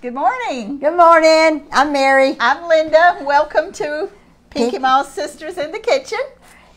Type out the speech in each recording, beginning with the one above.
Good morning. Good morning. I'm Mary. I'm Linda. Welcome to Pinky Pink- Mouse Sisters in the Kitchen.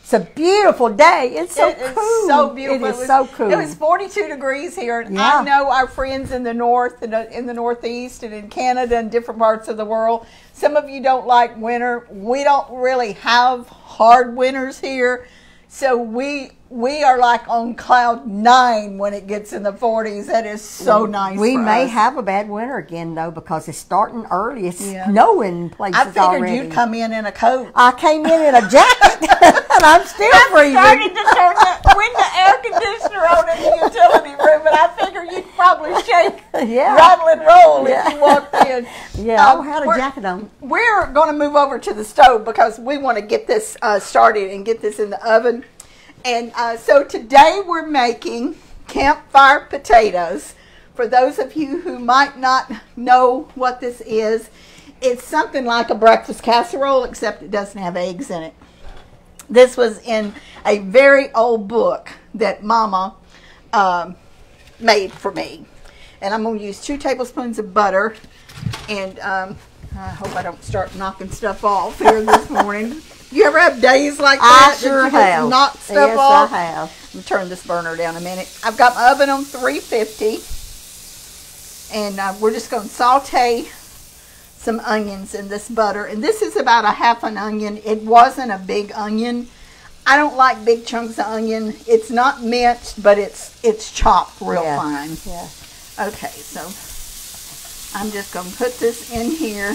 It's a beautiful day. It's so It cool. so beautiful. It is was, so cool. It was 42 degrees here. and Yeah. I know our friends in the north and uh, in the northeast and in Canada and different parts of the world. Some of you don't like winter. We don't really have hard winters here. So we we are like on cloud nine when it gets in the 40s. That is so nice. we may us. have a bad winter again though because it's starting early. It's Yeah. snowing places already. I figured already. you'd come in in a coat. I came in in a jacket and I'm still freezing. started to turn the window air conditioner on in the utility room, and I figure you'd probably shake, Yeah. rattle, and roll Yeah. if you walked in. Yeah, Um, I had a we're- jacket on. We're going to move over to the stove because we want to get this uh, started and get this in the oven. And uh, so today we're making campfire potatoes. For those of you who might not know what this is, it's something like a breakfast casserole, except it doesn't have eggs in it. This was in a very old book that Mama um, made for me. And I'm going to use two tablespoons of butter. And um, I hope I don't start knocking stuff off here this morning. You ever have days like I that? that sure you just have. Knock stuff yes, off? I have. Let me turn this burner down a minute. I've got my oven on 350. And uh, we're just going to saute some onions in this butter. And this is about a half an onion. It wasn't a big onion. I don't like big chunks of onion. It's not minced, but it's it's chopped real Yeah. fine. Yeah. Okay, so I'm just going to put this in here.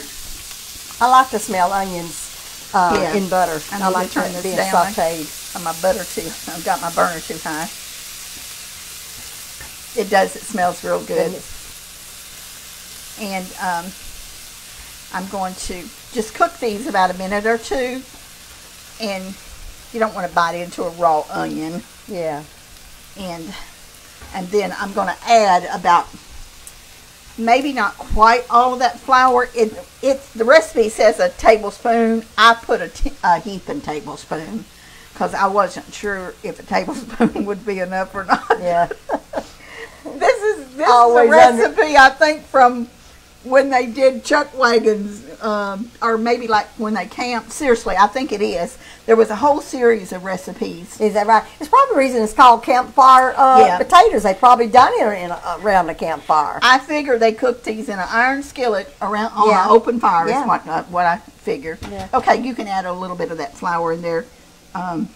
I like to smell onions uh, Yeah. in butter. I I, like turn that this being down. sauteed. on my butter too. I've got my burner too high. It does. It smells real good. And um, I'm going to just cook these about a minute or two. And you don't want to bite into a raw onion. Yeah. And and then I'm going to add about maybe not quite all of that flour. It it's, the recipe says a tablespoon. I put a, t- a heaping tablespoon because I wasn't sure if a tablespoon would be enough or not. Yeah. This is this Always is a under- recipe I think from when they did chuck wagons, um, or maybe like when they camped. Seriously, I think it is. There was a whole series of recipes. Is that right? It's probably the reason it's called campfire uh, Yeah. potatoes. They probably done it in a, around a campfire. I figure they cooked these in an iron skillet around on Yeah. an open fire. Yeah. Is what uh, what I figured. Yeah. Okay, you can add a little bit of that flour in there. Um,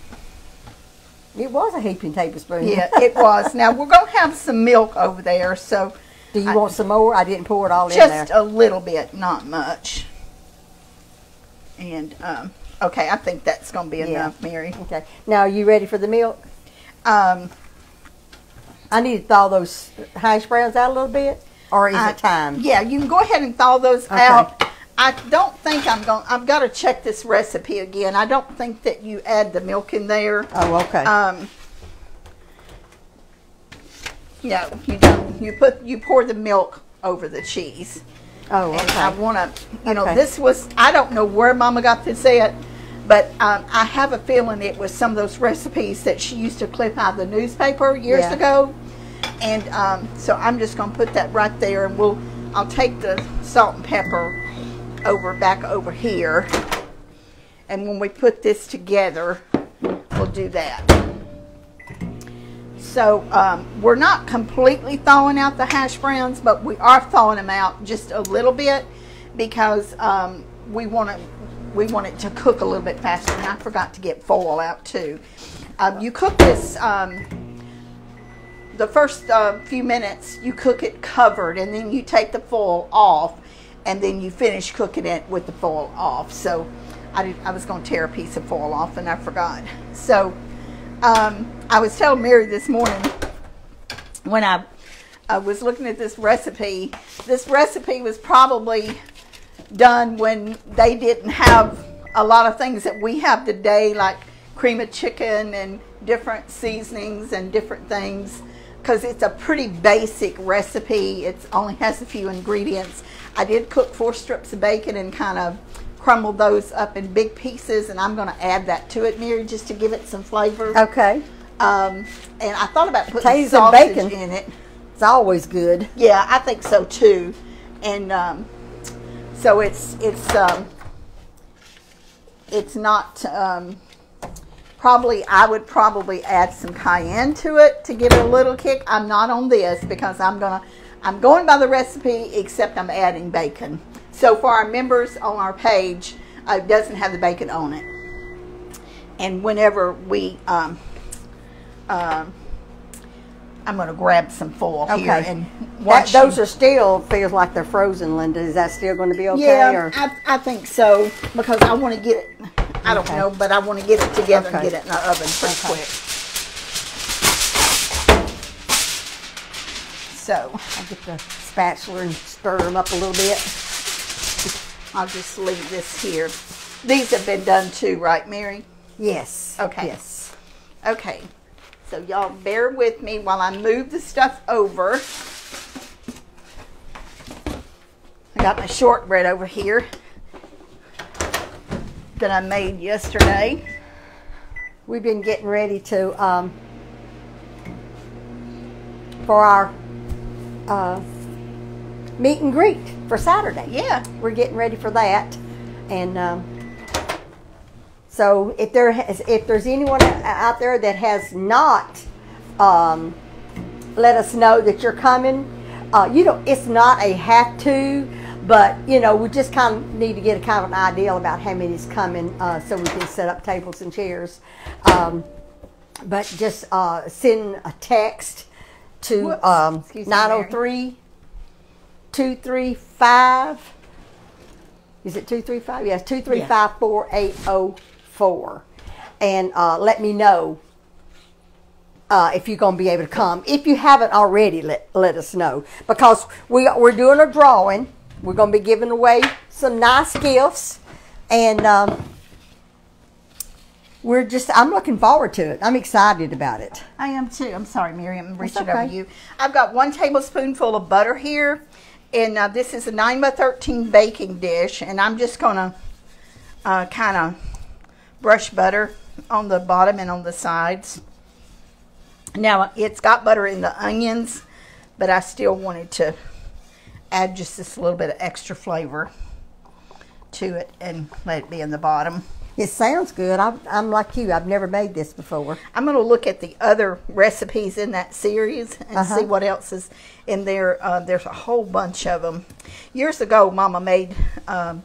It was a heaping tablespoon. yeah, it was. Now we're gonna have some milk over there, so Do you I- want some more? I didn't pour it all in there. just a little bit, not much. And um, okay, I think that's gonna be Yeah. enough, Mary. Okay. Now, are you ready for the milk? Um, I need to thaw those hash browns out a little bit, or is I- it time? Yeah, you can go ahead and thaw those Okay. out. I don't think I'm going. To, I've got to check this recipe again. I don't think that you add the milk in there. Oh, okay. Um, no, you don't. You put you pour the milk over the cheese. oh, And I want to, you know, Okay. this was, I don't know where Mama got this at, but um, I have a feeling it was some of those recipes that she used to clip out of the newspaper years Yeah. ago. And um, so I'm just going to put that right there and we'll, I'll take the salt and pepper over, back over here. And when we put this together, we'll do that. So um, we're not completely thawing out the hash browns, but we are thawing them out just a little bit because um, we want we want it to cook a little bit faster. And I forgot to get foil out too. Um, you cook this um, the first uh, few minutes. You cook it covered, and then you take the foil off, and then you finish cooking it with the foil off. So I, did, I was going to tear a piece of foil off, and I forgot. So um, I was telling Mary this morning when I, I was looking at this recipe. This recipe was probably done when they didn't have a lot of things that we have today, like cream of chicken and different seasonings and different things. Because it's a pretty basic recipe. It only has a few ingredients. I did cook four strips of bacon and kind of crumbled those up in big pieces, and I'm going to add that to it, Mary, just to give it some flavor. Okay. Um, and I thought about putting Potatoes sausage bacon. in it. It's always good. Yeah, I think so too. and um, so it's it's um, it's not um, probably I would probably add some cayenne to it to give it a little kick. I'm not on this because I'm gonna I'm going by the recipe except I'm adding bacon. So for our members on our page, uh, it doesn't have the bacon on it. And whenever we um, um, I'm going to grab some foil here Okay. and That, those are still feels like they're frozen, Linda. Is that still going to be okay? yeah, or? I, I think so because I want to get it. I don't Okay. know, but I want to get it together and get it in the oven pretty Okay. quick. So I'll get the spatula and stir them up a little bit. I'll just leave this here. These have been done too, right, Mary? Yes. Okay. Yes. Okay. So y'all bear with me while I move the stuff over. I got my shortbread over here that I made yesterday. We've been getting ready to um, for our uh, meet and greet for Saturday. Yeah. We're getting ready for that, and um, so if there has, if there's anyone out there that has not um, let us know that you're coming, uh, you know it's not a have to, but you know we just kind of need to get a kind of an idea about how many's coming, uh, so we can set up tables and chairs. Um, but just uh, send a text to um, Excuse me, 903 235 is it 235 yes 235 4804 and uh, let me know uh, if you're going to be able to come. If you haven't already let, let us know. Because we, we're doing a drawing. We're going to be giving away some nice gifts. And um, we're just i'm looking forward to it. I'm excited about it. I am too. I'm sorry, Miriam. I'm reaching okay. over you. I've got one tablespoonful of butter here, and uh, this is a 9 by 13 baking dish, and I'm just going to uh, kind of brush butter on the bottom and on the sides. Now, it's got butter in the onions, but I still wanted to add just this little bit of extra flavor to it and let it be in the bottom. It sounds good I, i'm like you i've never made this before I'm going to look at the other recipes in that series and Uh-huh. see what else is in there. Uh, there's a whole bunch of them. Years ago, Mama made um,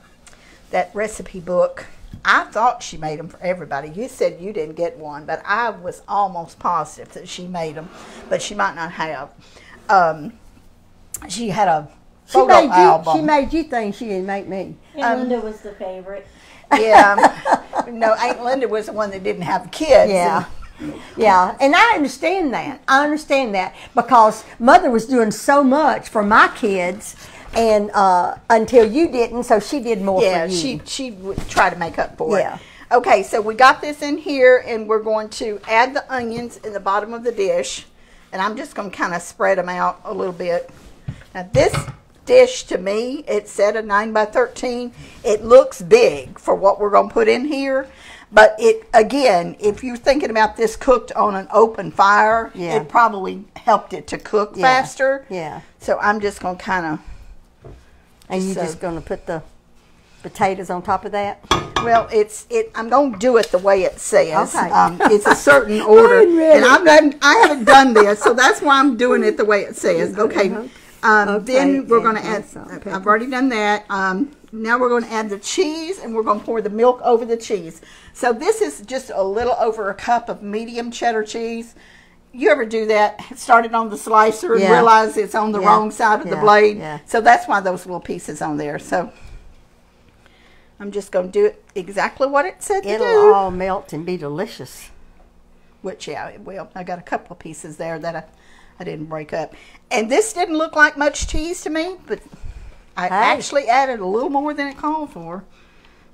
that recipe book. I thought she made them for everybody. You said you didn't get one, but I was almost positive that she made them, but she might not have. Um, she had a she photo made you album. she made you things she didn't make me And Linda was the favorite. Yeah. no, Aunt Linda was the one that didn't have kids. Yeah. Yeah, and I understand that. I understand that because mother was doing so much for my kids, and uh, until you didn't, so she did more yeah, for you. she she would try to make up for Yeah. it. Okay, so we got this in here, and we're going to add the onions in the bottom of the dish, and I'm just going to kind of spread them out a little bit. Now this dish to me, it said a nine by thirteen. It looks big for what we're going to put in here. But it again, if you're thinking about this cooked on an open fire, Yeah. it probably helped it to cook Yeah. faster. Yeah, So I'm just going to kind of and you So- just going to put the potatoes on top of that. Well, it's it. I'm going to do it the way it says. Okay. Um, it's a certain order, I'm and I've done, I haven't done this, so that's why I'm doing it the way it says. Okay. Um. Okay, Then we're going to add. and I've already done that. Um, now we're going to add the cheese, and we're going to pour the milk over the cheese. So this is just a little over a cup of medium cheddar cheese. You ever do that? Start it on the slicer and Yeah. realize it's on the Yeah. wrong side of the blade. Yeah. So that's why those little pieces on there. So I'm just going to do it exactly what it said to do. It'll all melt and be delicious. Which, yeah, it will. I got a couple of pieces there that I, I didn't break up. And this didn't look like much cheese to me, but I Hey. actually added a little more than it called for.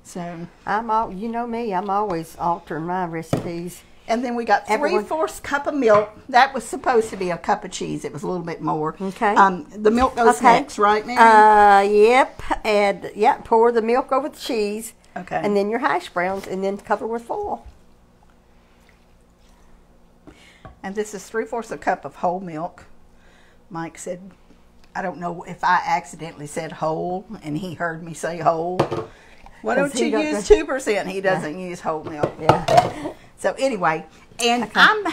So, I'm all, you know me, I'm always altering my recipes. and then we got three fourths cup of milk. That was supposed to be a cup of cheese. It was a little bit more. Okay. Um, the milk goes Okay. next, right, Mary? Uh, yep, and yeah, pour the milk over the cheese. Okay. And then your hash browns, and then cover with foil. And this is three fourths a cup of whole milk. Mike said I don't know if I accidentally said whole and he heard me say whole. Why don't you doesn't- use two percent? He doesn't use whole milk. Yeah. So anyway, and I'm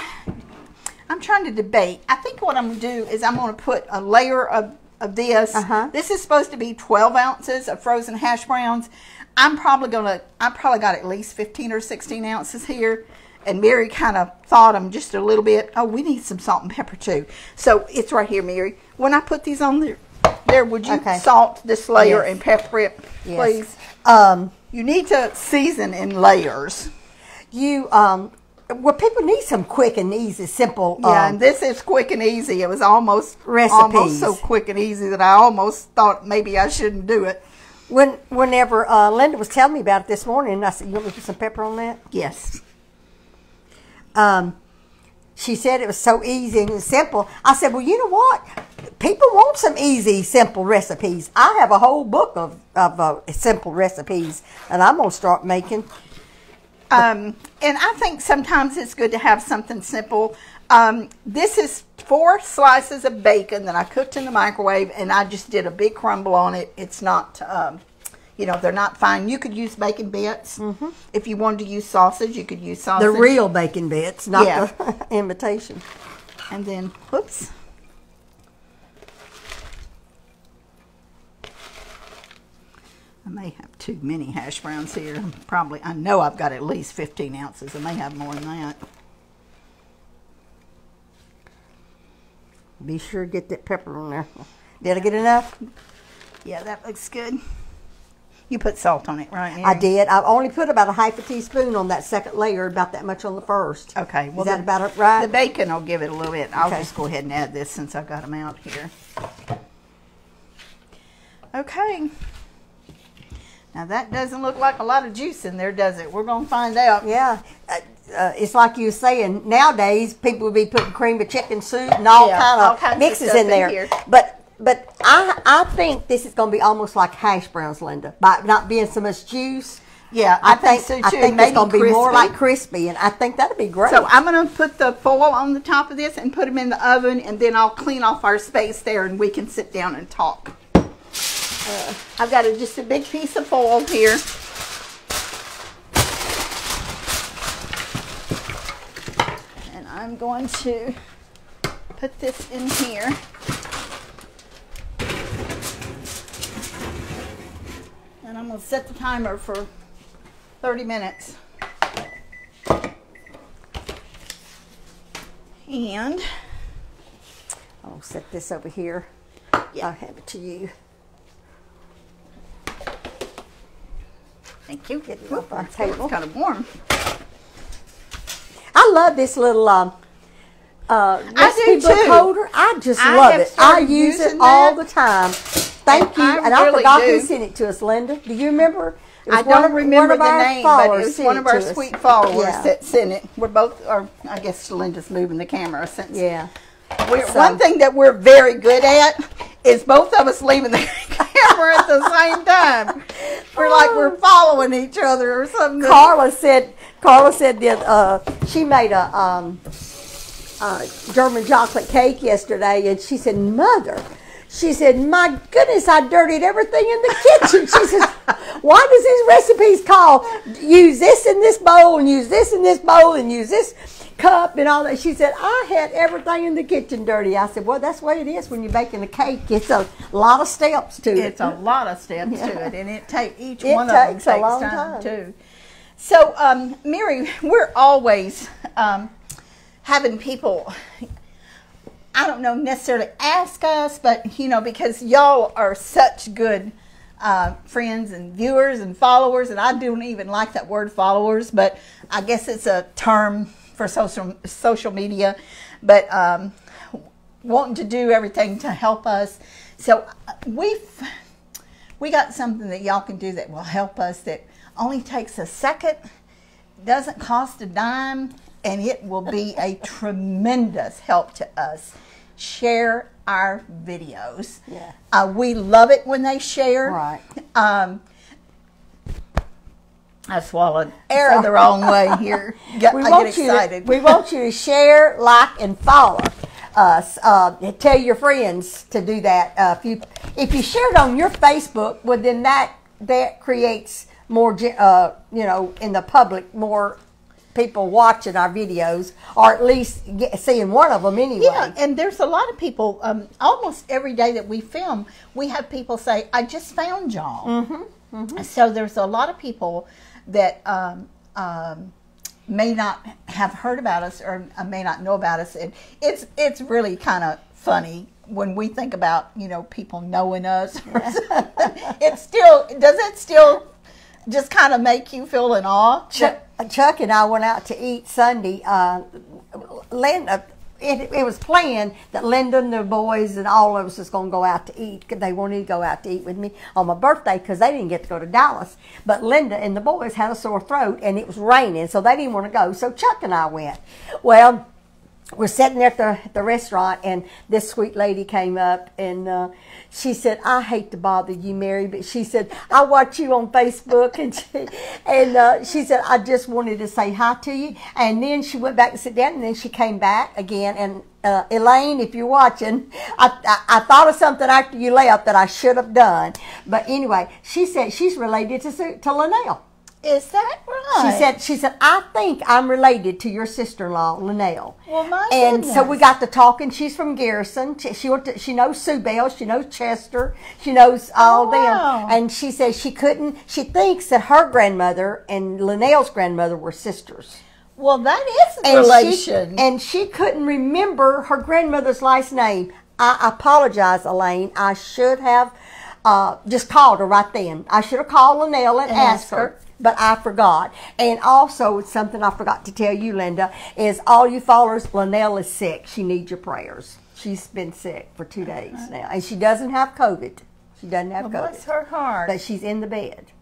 I'm trying to debate. I think what I'm gonna do is I'm gonna put a layer of of this. Uh-huh. This is supposed to be 12 ounces of frozen hash browns. I'm probably gonna I probably got at least 15 or 16 ounces here. And Mary kind of thawed them just a little bit. Oh, we need some salt and pepper too. So it's right here, Mary. When I put these on there, there would you Okay. salt this layer Yes. and pepper it, Yes. please? Um, You need to season in layers. you um, well, people need some quick and easy, simple. Yeah, um, and this is quick and easy. It was almost Recipes. almost so quick and easy that I almost thought maybe I shouldn't do it. when whenever uh, Linda was telling me about it this morning, I said, "You want me to put some pepper on that?" Yes. Um, she said it was so easy and simple. I said, well, you know what? People want some easy, simple recipes. I have a whole book of, of uh, simple recipes that I'm going to start making. Um, and I think sometimes it's good to have something simple. Um, this is four slices of bacon that I cooked in the microwave, and I just did a big crumble on it. It's not, um, you know, they're not fine. You could use bacon bits. Mm-hmm. If you wanted to use sausage, you could use sausage. The real bacon bits, not Yeah. the imitation. And then, whoops. I may have too many hash browns here. Probably, I know I've got at least 15 ounces. I may have more than that. Be sure to get that pepper on there. Did I get enough? Yeah, that looks good. You put salt on it, right? I did. I only put about a half a teaspoon on that second layer, about that much on the first. Okay. Well, Is that the, about it right? The bacon will give it a little bit. I'll just go ahead and add this since I've got them out here. Okay. Now that doesn't look like a lot of juice in there, does it? We're gonna find out. Yeah, uh, uh, it's like you were saying. Nowadays, people would be putting cream of chicken soup and all Yeah, kind all of kinds of mixes stuff in there. here. But but I I think this is going to be almost like hash browns, Linda, by not being so much juice. Yeah, I, think, so too. I think Maybe it's going to be more like crispy, and I think that'd be great. So I'm going to put the foil on the top of this and put them in the oven, and then I'll clean off our space there, and we can sit down and talk. Uh, I've got a, just a big piece of foil here. And I'm going to put this in here. And I'm going to set the timer for 30 minutes. And I'll set this over here. Yeah. I'll have it to you. thank you. Get it off our It's kind of warm. I love this little um, uh, I recipe book holder. I just I love it. I use it all that. the time. Thank you. I and I forgot do. who sent it to us, Linda. Do you remember? I don't of- remember the name, but it was one of our to us. sweet followers Yeah. that sent it. We're both, or I guess Linda's moving the camera since. Yeah. So- one thing that we're very good at is both of us leaving the camera at the same time. We're like we're following each other or something. Carla said. Carla said that uh, she made a um, uh, German chocolate cake yesterday, and she said, "Mother." She said, "My goodness, I dirtied everything in the kitchen." She says, "Why does these recipes call use this in this bowl and use this in this bowl and use this cup and all that?" She said, "I had everything in the kitchen dirty." I said, "Well, that's the way it is when you're baking a cake. It's a lot of steps to it." It's a lot of steps to it, and it take each It one of them takes a long time, time. too. So, um, Mary, we're always um, having people. I don't know necessarily ask us, but you know, because y'all are such good uh, friends and viewers and followers, and I don't even like that word followers, but I guess it's a term for social social media. But um, wanting to do everything to help us, so uh, we've we got something that y'all can do that will help us that only takes a second, doesn't cost a dime, and it will be a tremendous help to us. Share our videos. Yeah. Uh, we love it when they share. Right. Um, I swallowed air the wrong way here. Get, we I want get you excited. To, we want you to share, like, and follow. us. Uh, tell your friends to do that. Uh, if you if you share it on your Facebook, well then that that creates more, uh, you know, in the public more people watching our videos, or at least get, seeing one of them anyway. Yeah, and there's a lot of people. Um, almost every day that we film, we have people say, "I just found y'all." Mm-hmm, So there's a lot of people that um, um, may not have heard about us or uh, may not know about us, and it's it's really kind of funny when we think about you know people knowing us. it still does it still just kind of make you feel in awe? Chuck, Chuck and I went out to eat Sunday. Uh, Linda, it, it was planned that Linda and the boys and all of us was going to go out to eat. They wanted to go out to eat with me on my birthday because they didn't get to go to Dallas. But Linda and the boys had a sore throat and it was raining, so they didn't want to go. So Chuck and I went. Well, we're sitting there at the, at the restaurant, and this sweet lady came up and uh, she said, "I hate to bother you, Mary, but she said I watch you on Facebook, and she, and uh, she said I just wanted to say hi to you." And then she went back to sit down, and then she came back again. And uh, Elaine, if you're watching, I, I I thought of something after you left that I should have done, but anyway, she said she's related to to Linnell. Is that right? She said, "She said I think I'm related to your sister-in-law, Linnell." Well, my and so we got to talking. She's from Garrison. She she, went to, she knows Sue Bell. She knows Chester. She knows all Oh, wow. them. And she says she couldn't. She thinks that her grandmother and Linnell's grandmother were sisters. Well, that is And relation. She, and she couldn't remember her grandmother's last name. I apologize, Elaine. I should have uh, just called her right then. I should have called Linnell and, And asked asked her. her. But I forgot. And also, something I forgot to tell you, Linda, is all you followers, Linnell is sick. She needs your prayers. She's been sick for two days now. And she doesn't have COVID. She doesn't have Well, COVID. bless her heart. But she's in the bed.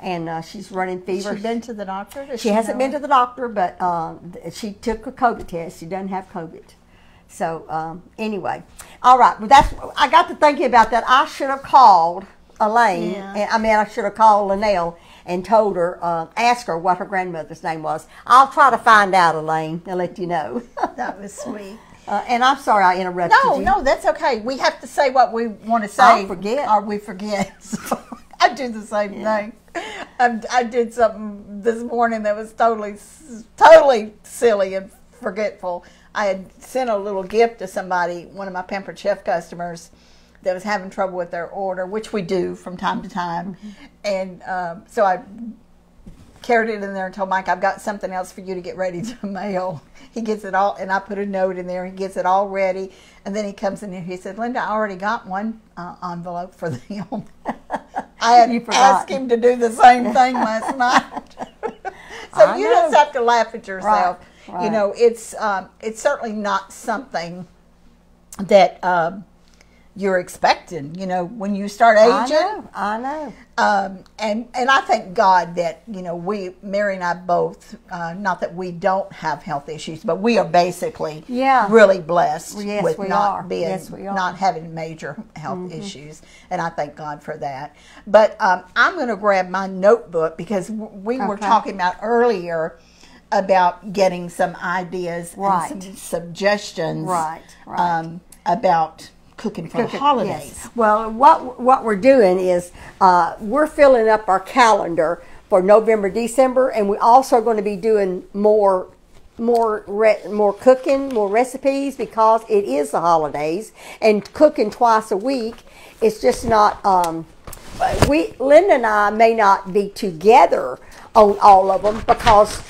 And uh, she's running fever. She been to the doctor? Does She hasn't been it? to the doctor, but th- she took a COVID test. She doesn't have COVID. So um, anyway, all right. Well, that's I got to thinking about that. I should have called Elaine. Yeah. And, I mean, I should have called Linnell and told her, uh, asked her what her grandmother's name was. I'll try to find out, Elaine, and let you know. That was sweet. uh, and I'm sorry I interrupted No, you. no, that's okay. We have to say what we want to say. I'll forget. Or we forget. I do the same thing. I, I did something this morning that was totally, totally silly and forgetful. I had sent a little gift to somebody, one of my Pampered Chef customers, that was having trouble with their order, which we do from time to time. And um, so I carried it in there and told Mike, I've got something else for you to get ready to mail. He gets it all, and I put a note in there. He gets it all ready, and then he comes in and he said, Linda, I already got one uh, envelope for them. I had asked him to do the same thing last night. so I you know. just have to laugh at yourself. Right, right. You know, it's um, it's certainly not something that um, you're expecting. You know, when you start aging. I know. I know. um, and and I thank God that you know we Mary and I both uh, not that we don't have health issues, but we are basically Yeah. really blessed Yes, with we not are. being Yes, we are. Not having major health issues, and I thank God for that. But um, I'm going to grab my notebook because we were Okay. talking about earlier about getting some ideas Right. and some suggestions Right, right. Um, about cooking for the holidays. yes. Well, what what we're doing is uh, we're filling up our calendar for November, December, and we're also are going to be doing more more re- more cooking, more recipes because it is the holidays and cooking twice a week. It's just not. Um, we Linda and I may not be together on all of them because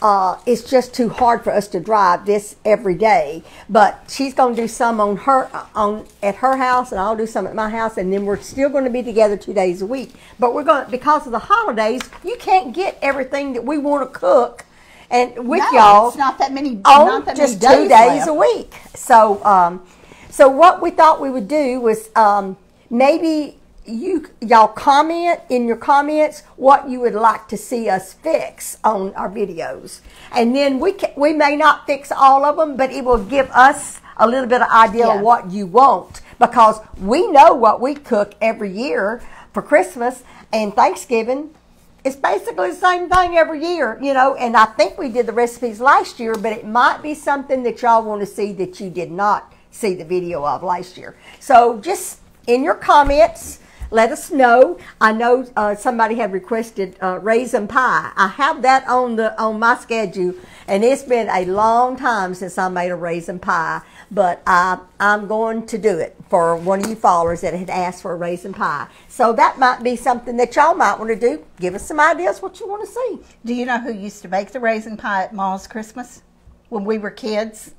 uh, it's just too hard for us to drive this every day. But she's going to do some on her on at her house, and I'll do some at my house, and then we're still going to be together two days a week. But we're going because of the holidays, you can't get everything that we want to cook, and with No, y'all it's not that many. on that just many two days a week. So, um, so what we thought we would do was um, maybe you y'all comment in your comments what you would like to see us fix on our videos, and then we can, we may not fix all of them, but it will give us a little bit of idea Yeah. of what you want because we know what we cook every year for Christmas and Thanksgiving it's basically the same thing every year, you know. And I think we did the recipes last year, but it might be something that y'all want to see that you did not see the video of last year. So just in your comments, let us know. I know uh, somebody had requested uh, raisin pie. I have that on the on my schedule, and it's been a long time since I made a raisin pie. But I, I'm going to do it for one of you followers that had asked for a raisin pie. So that might be something that y'all might want to do. Give us some ideas what you want to see. Do you know who used to make the raisin pie at Ma's Christmas when we were kids?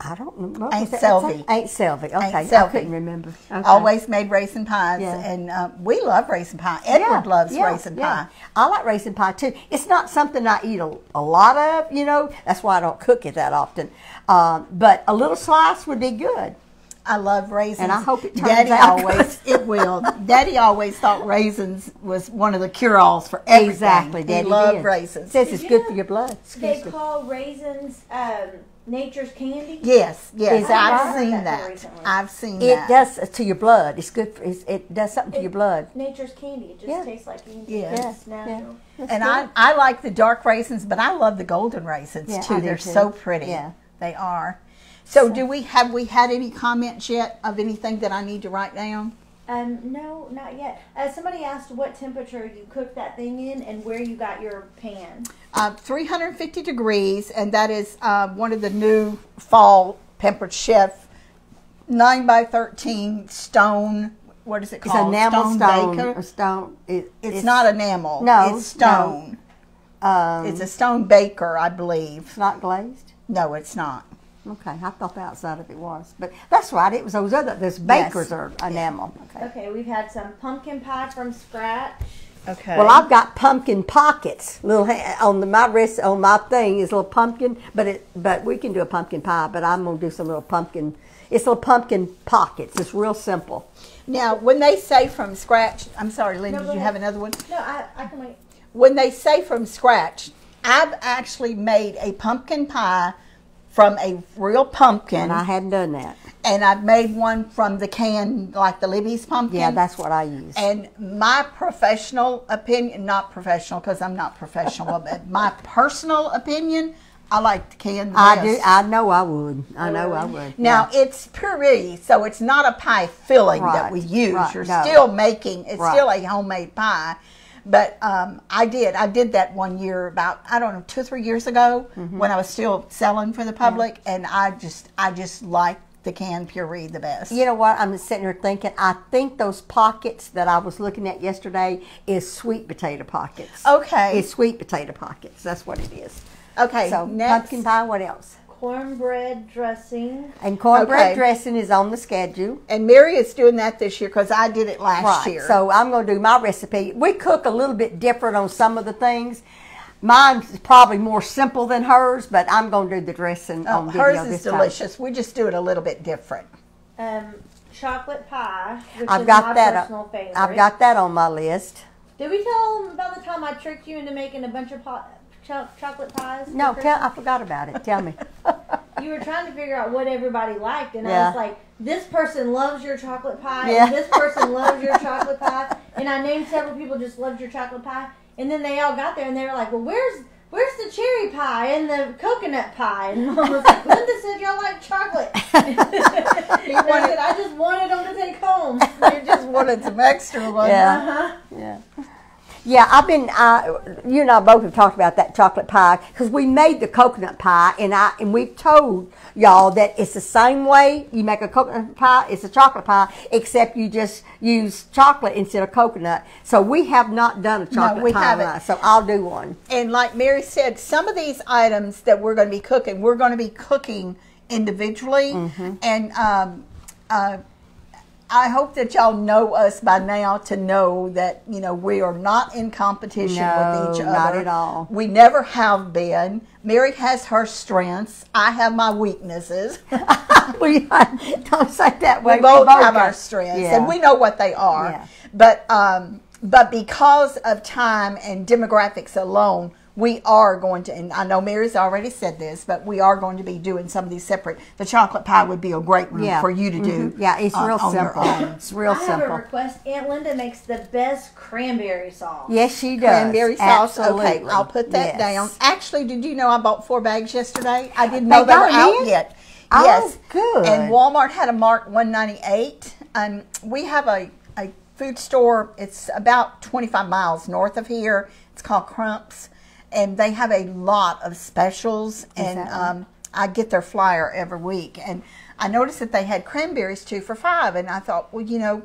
I don't know. what Aunt was that? Selby. Aunt Selby. Okay, I Selby. couldn't remember. Okay. Always made raisin pies, Yeah. and uh, we love raisin pie. Edward Yeah, loves yeah, raisin yeah. pie. I like raisin pie too. It's not something I eat a, a lot of, you know. That's why I don't cook it that often. Um, but a little slice would be good. I love raisins, And I hope it turns Daddy out always it will. Daddy always thought raisins was one of the cure-alls for everything. Exactly. he Daddy loved did. raisins. Says it's Did good for your blood. They me. call raisins um, nature's candy. Yes, yes, Is I've seen that that. I've seen It that. does to your blood. It's good. For, it's, it does something to your blood. Nature's candy. It just Yeah. tastes like candy. Yeah. It's natural. That's And good. I, I like the dark raisins, but I love the golden raisins Yeah, too. I They're too. so pretty. Yeah. They are. So, do we have we had any comments yet of anything that I need to write down? Um, no, not yet. Uh, somebody asked what temperature you cook that thing in and where you got your pan. Uh, 350 degrees, and that is uh, one of the new fall Pampered Chef nine by 13 stone. What is it called? It's called? enamel stone. baker. stone. It, It's, not enamel. No, it's stone. Um, It's a stone baker, I believe. it's not glazed. No, it's not. Okay, I thought the outside of it was, but that's right. It was those other. Those bakers are enamel. Okay. Okay, we've had some pumpkin pie from scratch. Okay. Well, I've got pumpkin pockets. Little on the my wrist on my thing is a little pumpkin, but it but we can do a pumpkin pie. But I'm gonna do some little pumpkin. It's little pumpkin pockets. It's real simple. Now, when they say from scratch, I'm sorry, Lynn, No, did you ahead. have another one? No, I, I can wait. When they say from scratch, I've actually made a pumpkin pie from a real pumpkin, And I hadn't done that. And I've made one from the can, like the Libby's pumpkin. Yeah, that's what I use. And my professional opinion, not professional because I'm not professional, but my personal opinion, I like the can the I do. I know I would. I know I would. Now it's puree, so it's not a pie filling that we use. right, You're no. still making it's Right. still a homemade pie. But um, I did I did that one year about I don't know two or three years ago Mm-hmm. when I was still selling for the public, and I just I just like the canned puree the best. You know what? I'm sitting here thinking. I think those pockets that I was looking at yesterday is sweet potato pockets. Okay. It's sweet potato pockets. That's what it is. Okay, So next pumpkin pie. What else? Cornbread dressing. And cornbread Okay. dressing is on the schedule. and Mary is doing that this year because I did it last Right. year. So I'm going to do my recipe. We cook a little bit different on some of the things. Mine's probably more simple than hers, but I'm going to do the dressing Oh, on video hers is this time. delicious. We just do it a little bit different. Um, chocolate pie, which I've is got my that. uh, personal favorite. I've got that on my list. Did we tell them about the time I tricked you into making a bunch of po- cho- chocolate pies? No, tell, I forgot about it. Tell me. you were trying to figure out what everybody liked, and I was like, "This person loves your chocolate pie, Yeah. and this person loves your chocolate pie," and I named several people just loved your chocolate pie, and then they all got there and they were like, "Well, where's where's the cherry pie and the coconut pie?" And Mom was like, "Linda said y'all like chocolate." I wanted- "I just wanted them to take home." you just wanted some extra ones. Yeah. Uh-huh. Yeah. Yeah, I've been. Uh, you and I both have talked about that chocolate pie because we made the coconut pie, and I and we've told y'all that it's the same way you make a coconut pie. It's a chocolate pie, except you just use chocolate instead of coconut. So we have not done a chocolate no, we pie. haven't. line, So I'll do one. And like Mary said, some of these items that we're going to be cooking, we're going to be cooking individually. Mm-hmm. And um, uh, I hope that y'all know us by now to know that you know we are not in competition No, with each other. not at all. We never have been. Mary has her strengths. I have my weaknesses. we don't say that way. we both have got- our strengths, Yeah. and we know what they are. Yeah. But um, but because of time and demographics alone, we are going to. And I know Mary's already said this, but we are going to be doing some of these separate. The chocolate pie would be a great one Yeah. for you to do. Mhm. Yeah, it's on- real simple. It's real I have a request. Aunt Linda makes the best cranberry sauce. Yes, she does. Cranberry sauce. Okay, I'll put that Yes. down. Actually, did you know I bought four bags yesterday? I didn't know they, got were 'em out in? yet. Oh, yes, good. And Walmart had a Mark 198. Um, we have a, a food store. It's about 25 miles north of here. It's called Crumps, and they have a lot of specials. and um, I get their flyer every week, and I noticed that they had cranberries two for five, and I thought, well, you know,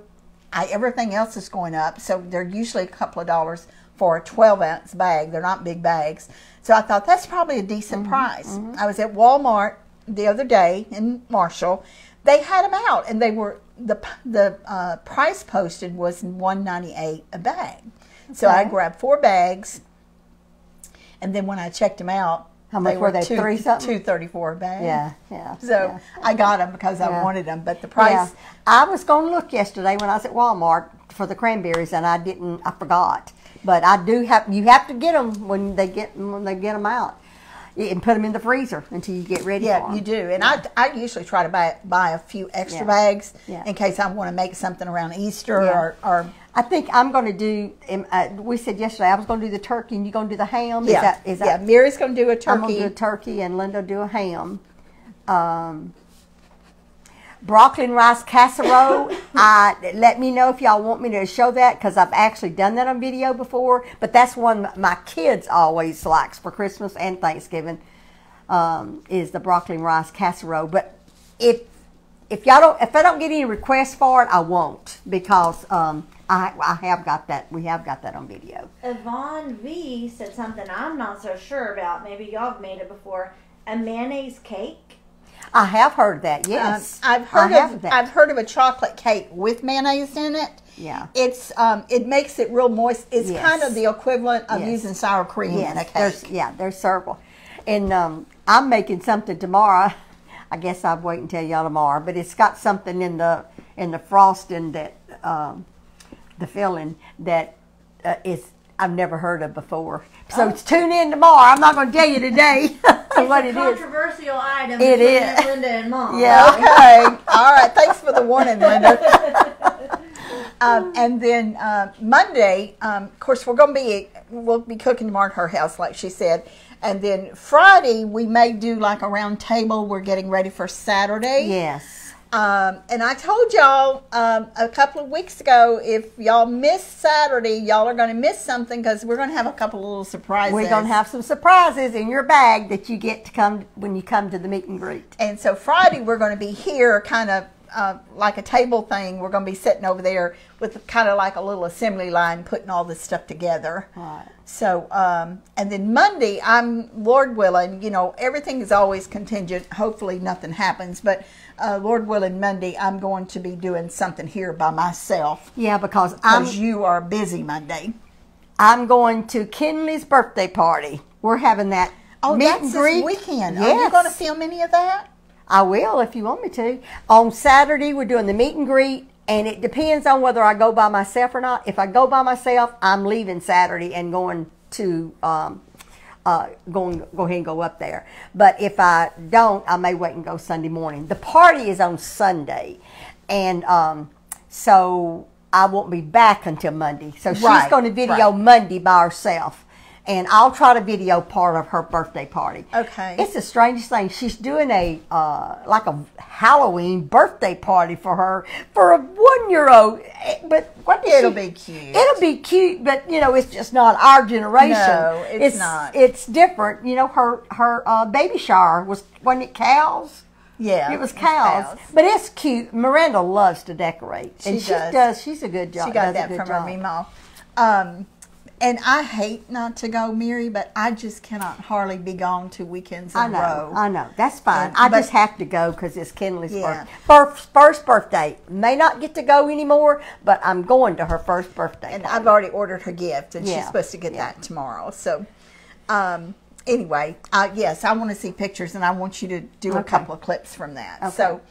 I, everything else is going up, so they're usually a couple of dollars for a 12 ounce bag. They're not big bags. So I thought that's probably a decent price. I was at Walmart the other day in Marshall. They had them out, and they were the the uh, price posted was 198 a bag. So I grabbed four bags, and then when I checked them out, How much were they? Two, Three something? Two thirty four a bag. Yeah, yeah. So yeah. I got them because I wanted them, but the price. Yeah. I was going to look yesterday when I was at Walmart for the cranberries, and I didn't. I forgot. But I do have. You have to get them when they get when they get them out, and put them in the freezer until you get ready. for Yeah, you do, and I, I usually try to buy buy a few extra Yeah. bags Yeah. in case I want to make something around Easter Yeah. or, or I think I'm going to do. um, Uh, we said yesterday I was going to do the turkey, and you're going to do the ham. yeah, Is that, is yeah. that Mary's going to do a I'm going to do a turkey. turkey, and Linda do a ham. Um, broccoli and rice casserole. I let me know if y'all want me to show that because I've actually done that on video before. But that's one my kids always likes for Christmas and Thanksgiving. Um, is the broccoli and rice casserole. But if if y'all don't, if I don't get any requests for it, I won't because um, I I have got that. We have got that on video. Yvonne V said something I'm not so sure about. Maybe y'all have made it before. A mayonnaise cake. I have heard that. Um, Yes, I've heard of that. I've heard of a chocolate cake with mayonnaise in it. Yeah. It's um it makes it real moist. It's Yes. kind of the equivalent of Yes. using sour cream in a there's, cake. yeah, there's several. And um, I'm making something tomorrow. I guess I'll wait and tell y'all tomorrow. But it's got something in the in the frosting that um, the filling that uh, is I've never heard of before. So it's tune in tomorrow. I'm not going to tell you today what it is. controversial item It is. Linda and Mom. Yeah. Okay. All right. Thanks for the warning, Linda. um, and then uh, Monday, um, of course, we're going to be we'll be cooking tomorrow at her house, like she said. And then Friday, we may do like a round table. We're getting ready for Saturday. Yes. Um, and I told y'all um, a couple of weeks ago, if y'all miss Saturday, y'all are going to miss something because we're going to have a couple of little surprises. We're going to have some surprises in your bag that you get to come when you come to the meet and greet. And so Friday we're going to be here, kind of uh, like a table thing. We're going to be sitting over there with kind of like a little assembly line, putting all this stuff together. Right. So, um, and then Monday, I'm Lord willing. You know, everything is always contingent. Hopefully, nothing happens. But uh, Lord willing, Monday, I'm going to be doing something here by myself Yeah, because I'm you are busy Monday. I'm going to Kinley's birthday party. We're having that Oh, meet that's and this greet weekend. Are you Yes. going to film any of that? I will if you want me to. On Saturday, we're doing the meet and greet, and it depends on whether I go by myself or not. If I go by myself, I'm leaving Saturday and going to um, uh, going go ahead and go up there. But if I don't, I may wait and go Sunday morning. The party is on Sunday, and um, so I won't be back until Monday. So she's going to video right. Monday by herself. And I'll try to video part of her birthday party. Okay. It's the strangest thing. She's doing a uh, like a Halloween birthday party for her for a one year old. But what did It'll she- be cute. It'll be cute, but you know, it's just not our generation. No, it's not. It's different. You know, her her uh, baby shower was wasn't it cows? Yeah, It was it's cows, but it's cute. Miranda loves to decorate, and She she does. does. She's a good job. She got that from job. her Meemaw. Um, and I hate not to go, Mary, but I just cannot hardly be gone two weekends in I a know, row. I know. That's fine. And- I but- just have to go because it's Kinley's Yeah. birth, first, first birthday. May not get to go anymore, but I'm going to her first birthday. and party. I've already ordered her gift, and she's supposed to get yeah. that tomorrow. So, um, anyway, uh, yes, I want to see pictures, and I want you to do a couple of clips from that. Okay. So,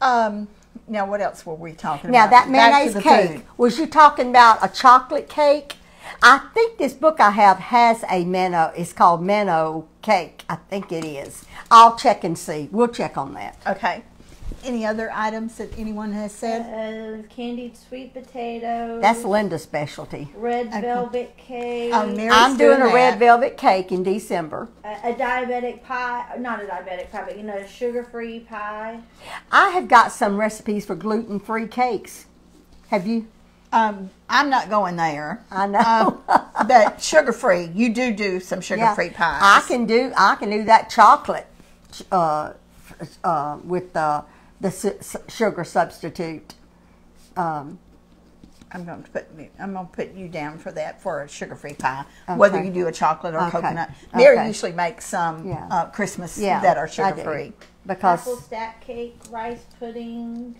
um, now what else were we talking Now about? that mayonnaise cake, food. was you talking about a chocolate cake? I think this book I have has a Mano. It's called Mano cake. I think it is. I'll check and see. We'll check on that. Okay. any other items that anyone has said? Uh, candied sweet potatoes. That's Linda's specialty. red velvet cake. Oh, Mary's I'm doing a red velvet cake in December. a, a diabetic pie, not a diabetic pie, but you know, a sugar-free pie. I have got some recipes for gluten-free cakes. Have you? Um, I'm not going there. I know. Um, but sugar free. You do do some sugar free pies. I can do. I can do that chocolate uh, uh, with the the su- su- sugar substitute. Um, I'm going to put I'm going to put you down for that for a sugar free pie. Whether you do a chocolate or Okay. coconut. Mary Okay. usually makes some Yeah. uh, Christmas yeah, that are sugar free. because Apple stack cake, rice pudding.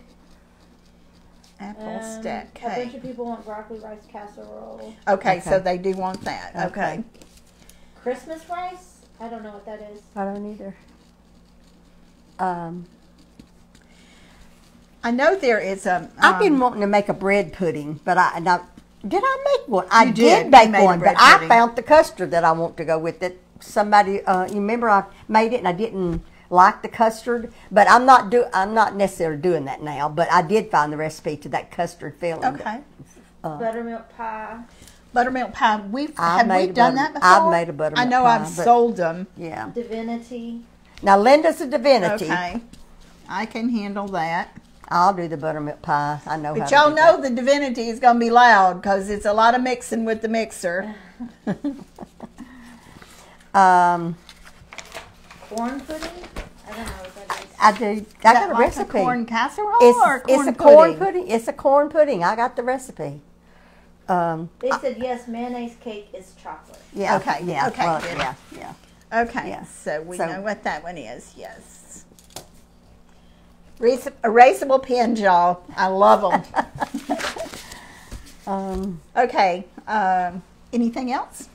Apple um, stack A bunch of people want broccoli rice casserole. Okay, so they do want that. Okay. Okay. Christmas rice? I don't know what that is. I don't either. Um, I know there is a. I've been um, wanting to make a bread pudding, but I now did I make one? I did, did. Make one, bread but I found the custard that I want to go with it. Somebody, uh, you remember I made it and I didn't like the custard, but I'm not do I'm not necessarily doing that now. But I did find the recipe to that custard filling. Okay. Buttermilk pie. Buttermilk pie. We've I've have we made a done butter- that before? I've made a I buttermilk I know pie, I've but- sold them. Yeah. Divinity. Now Linda's a divinity. Okay. I can handle that. I'll do the buttermilk pie. I know But y'all know that. the divinity is going to be loud because it's a lot of mixing with the mixer. Um, Corn pudding? I don't know what that is. I do. I got a like recipe. A corn casserole it's or corn it's a corn pudding? pudding. It's a corn pudding. I got the recipe. Um, They said yes, mayonnaise cake is chocolate. yeah. Okay, Yeah. okay, well, yeah. Yeah. Okay, Yeah. so we So- know what that one is. Yes. Erase- Erasable pins, y'all. I love them. Um, okay. Um, anything else?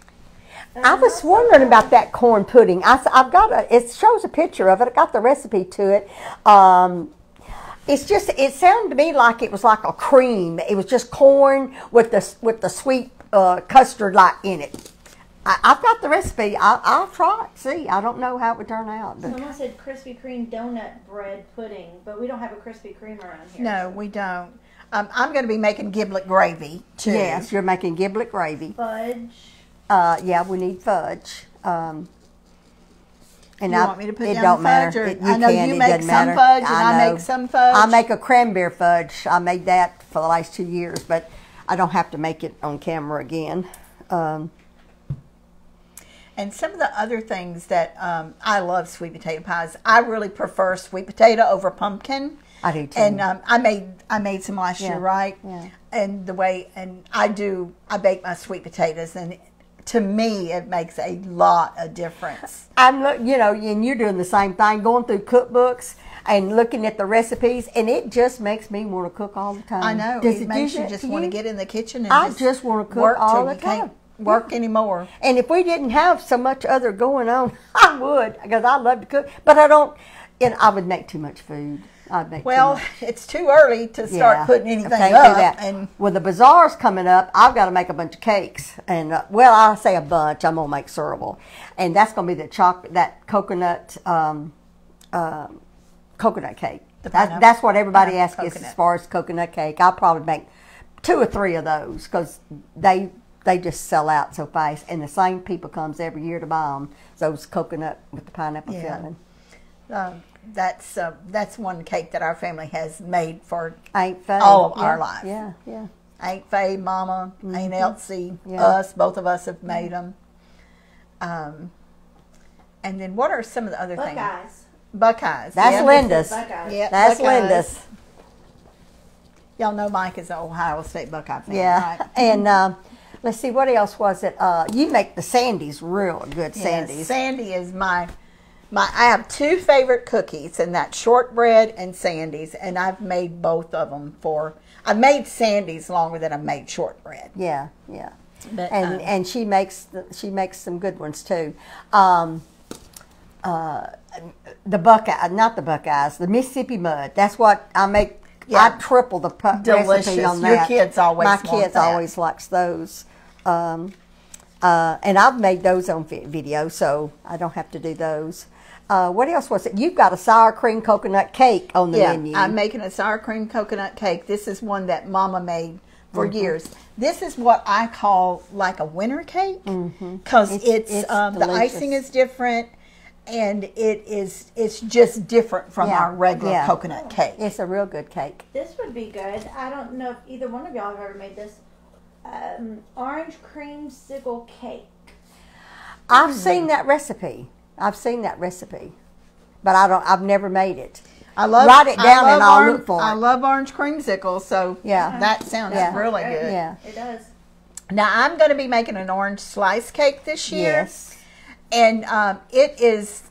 I was wondering about that corn pudding. I, have got a. It shows a picture of it. I got the recipe to it. Um, it's just. It sounded to me like it was like a cream. It was just corn with the with the sweet uh, custard like in it. I, I've got the recipe. I, I'll try it. See, I don't know how it would turn out. But Someone said Krispy Kreme donut bread pudding, but we don't have a Krispy Kreme around here. No, we don't. Um, I'm going to be making giblet gravy too. yes, you're making giblet gravy. Fudge. Uh, yeah, we need fudge. Um, and You I, want me to put it down don't the matter. fudge, or- It- I know can, you make some matter. fudge and I know. make some fudge. I make a cranberry fudge. I made that for the last two years, but I don't have to make it on camera again. Um, And some of the other things that um, I love sweet potato pies. I really prefer sweet potato over pumpkin. I do too. And um, I made I made some last Yeah, year, right? yeah. And the way and I do I bake my sweet potatoes, and to me it makes a lot of difference. I'm look, you know, and you're doing the same thing, going through cookbooks and looking at the recipes, and it just makes me want to cook all the time. I know Does it, do makes you just want to get in the kitchen and I just, just wanna cook work all the time. work anymore. And if we didn't have so much other going on, I would because I love to cook. But I don't, and I would make too much food. I'd make Well, it's too early to start Yeah, putting I anything can't up. do that. And Well, the bazaar's coming up. I've got to make a bunch of cakes, and uh, well, I say a bunch. I'm gonna make several, and that's gonna be the chocolate, that coconut, um, um coconut cake. That, that's what everybody asks coconut. as far as coconut cake. I'll probably make two or three of those because they they just sell out so fast, and the same people comes every year to buy them. Those coconut with the pineapple Yeah. filling. um, that's uh, that's one cake that our family has made for Ain't Faye. All of yeah, our life. Yeah, yeah. Aunt Faye, Mama, Aunt Elsie, Mm-hmm. Yeah. us. Both of us have made them. Um, and then what are some of the other things? Buckeyes. Buckeyes. That's yeah. Linda's. Buckeyes. Yeah, That's Buckeyes. Linda's. Y'all know Mike is an Ohio State Buckeye fan, Yeah, right? and um, let's see, what else was it? Uh, you make the Sandies real good. Yes, Sandies. Sandy is my my. I have two favorite cookies, and that's shortbread and Sandy's, and I've made both of them for. I've made Sandy's longer than I've made shortbread. yeah, yeah. But, And um, and she makes the, she makes some good ones too. Um, uh, the Buckeye, not the Buckeyes, the Mississippi Mud. That's what I make. Yeah. I triple the Delicious. recipe on that. Your kids always My kids that. always likes those. Um, uh, and I've made those on video, so I don't have to do those. Uh, what else was it? You've got a sour cream coconut cake on the yeah, menu. I'm making a sour cream coconut cake. This is one that Mama made for Mm-hmm. years. This is what I call like a winter cake because It's- it's, it's um, the icing is different and it is it's just different from Yeah, our regular yeah. coconut cake. it's a real good cake. This would be good. I don't know if either one of y'all have ever made this. Um, orange creamsicle cake. I've seen that recipe. I've seen that recipe, but I don't. I've never made it. I love Write it down and I'll orange, look for it. I love orange creamsicle, so Yeah. that sounds Yeah. really good. Yeah. It does. Now I'm going to be making an orange slice cake this year. Yes. and um, it is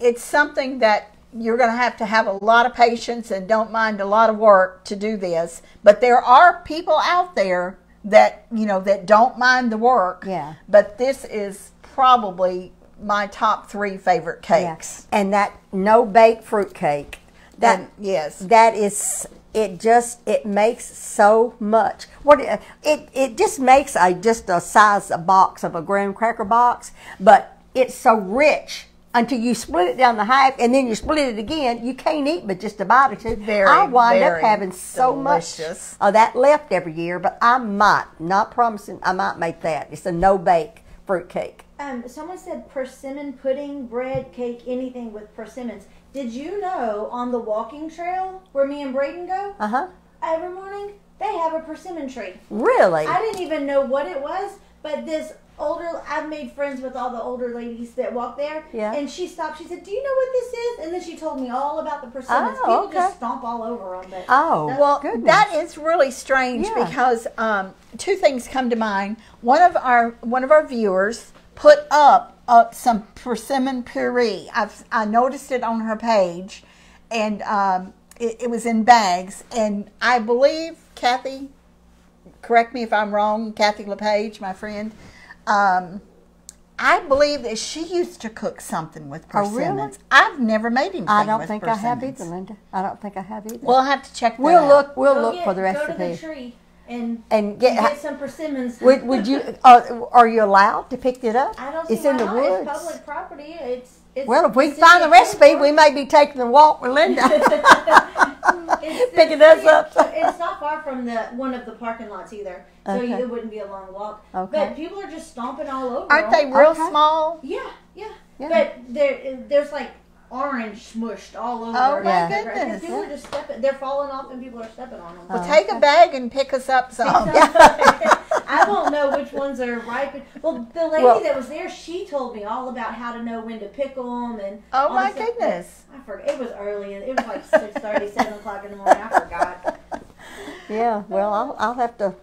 it's something that you're going to have to have a lot of patience and don't mind a lot of work to do this but there are people out there that you know that don't mind the work Yeah. but this is probably my top three favorite Yeah. cakes And that no bake fruit cake. That And yes that is it just it makes so much what it it, it just makes a just a size a box of a graham cracker box but it's so rich until you split it down the half and then you split it again you can't eat but just a bite or two Very, i wind very up having so delicious. much of that left every year but i might not promising i might make that it's a no bake fruit cake Um, someone said persimmon pudding, bread, cake, anything with persimmons. Did you know on the walking trail where me and Braden go uh-huh every morning, they have a persimmon tree. really I didn't even know what it was, but this older, I've made friends with all the older ladies that walk there. Yeah. And she stopped. She said, "Do you know what this is?" And then she told me all about the persimmons. Oh, People okay. just stomp all over them. But oh Well, goodness. that is really strange Yeah. because um, two things come to mind. One of our one of our viewers put up up some persimmon puree. I've I noticed it on her page, and um, it, it was in bags. And I believe Kathy, correct me if I'm wrong, Kathy LePage, my friend. Um, I believe that she used to cook something with Oh, really? persimmons. I've never made anything. i don't with think i have either linda i don't think i have either We'll have to check. That we'll out. look we'll go look get- for the recipe. Go to the tree and and get, get some persimmons. would, would you are, are you allowed to pick it up I don't see it's why in the not. woods It's public property. It's, it's well if we find the recipe we may be taking a walk with linda Picking us up. It's not far from the one of the parking lots either, so Okay. it wouldn't be a long walk. Okay. But people are just stomping all over. Aren't they real Okay. small? Yeah, yeah. Yeah. But there, there's like orange smushed all over. Oh, my goodness. People are just stepping. They're falling off, and people are stepping on them. Well, Oh, take a bag and pick us up some. I don't know which ones are ripe. Well, the lady Well- that was there, she told me all about how to know when to pick them and. Oh, my stuff. goodness. I forgot. It was early. and It was like six thirty, seven o'clock in the morning. I forgot. yeah well I'll, I'll have to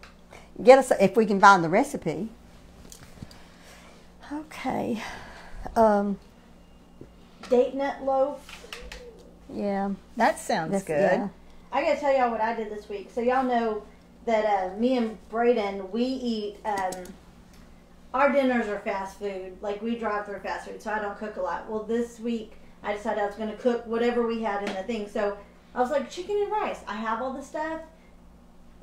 get us if we can find the recipe okay um Date nut loaf. yeah That sounds this- good. yeah. I gotta tell y'all what I did this week. So y'all know that uh, me and Braden we eat. Um, our dinners are fast food. Like we drive through fast food, so I don't cook a lot. Well, this week I decided I was gonna cook whatever we had in the thing. So I was like chicken and rice. I have all the stuff.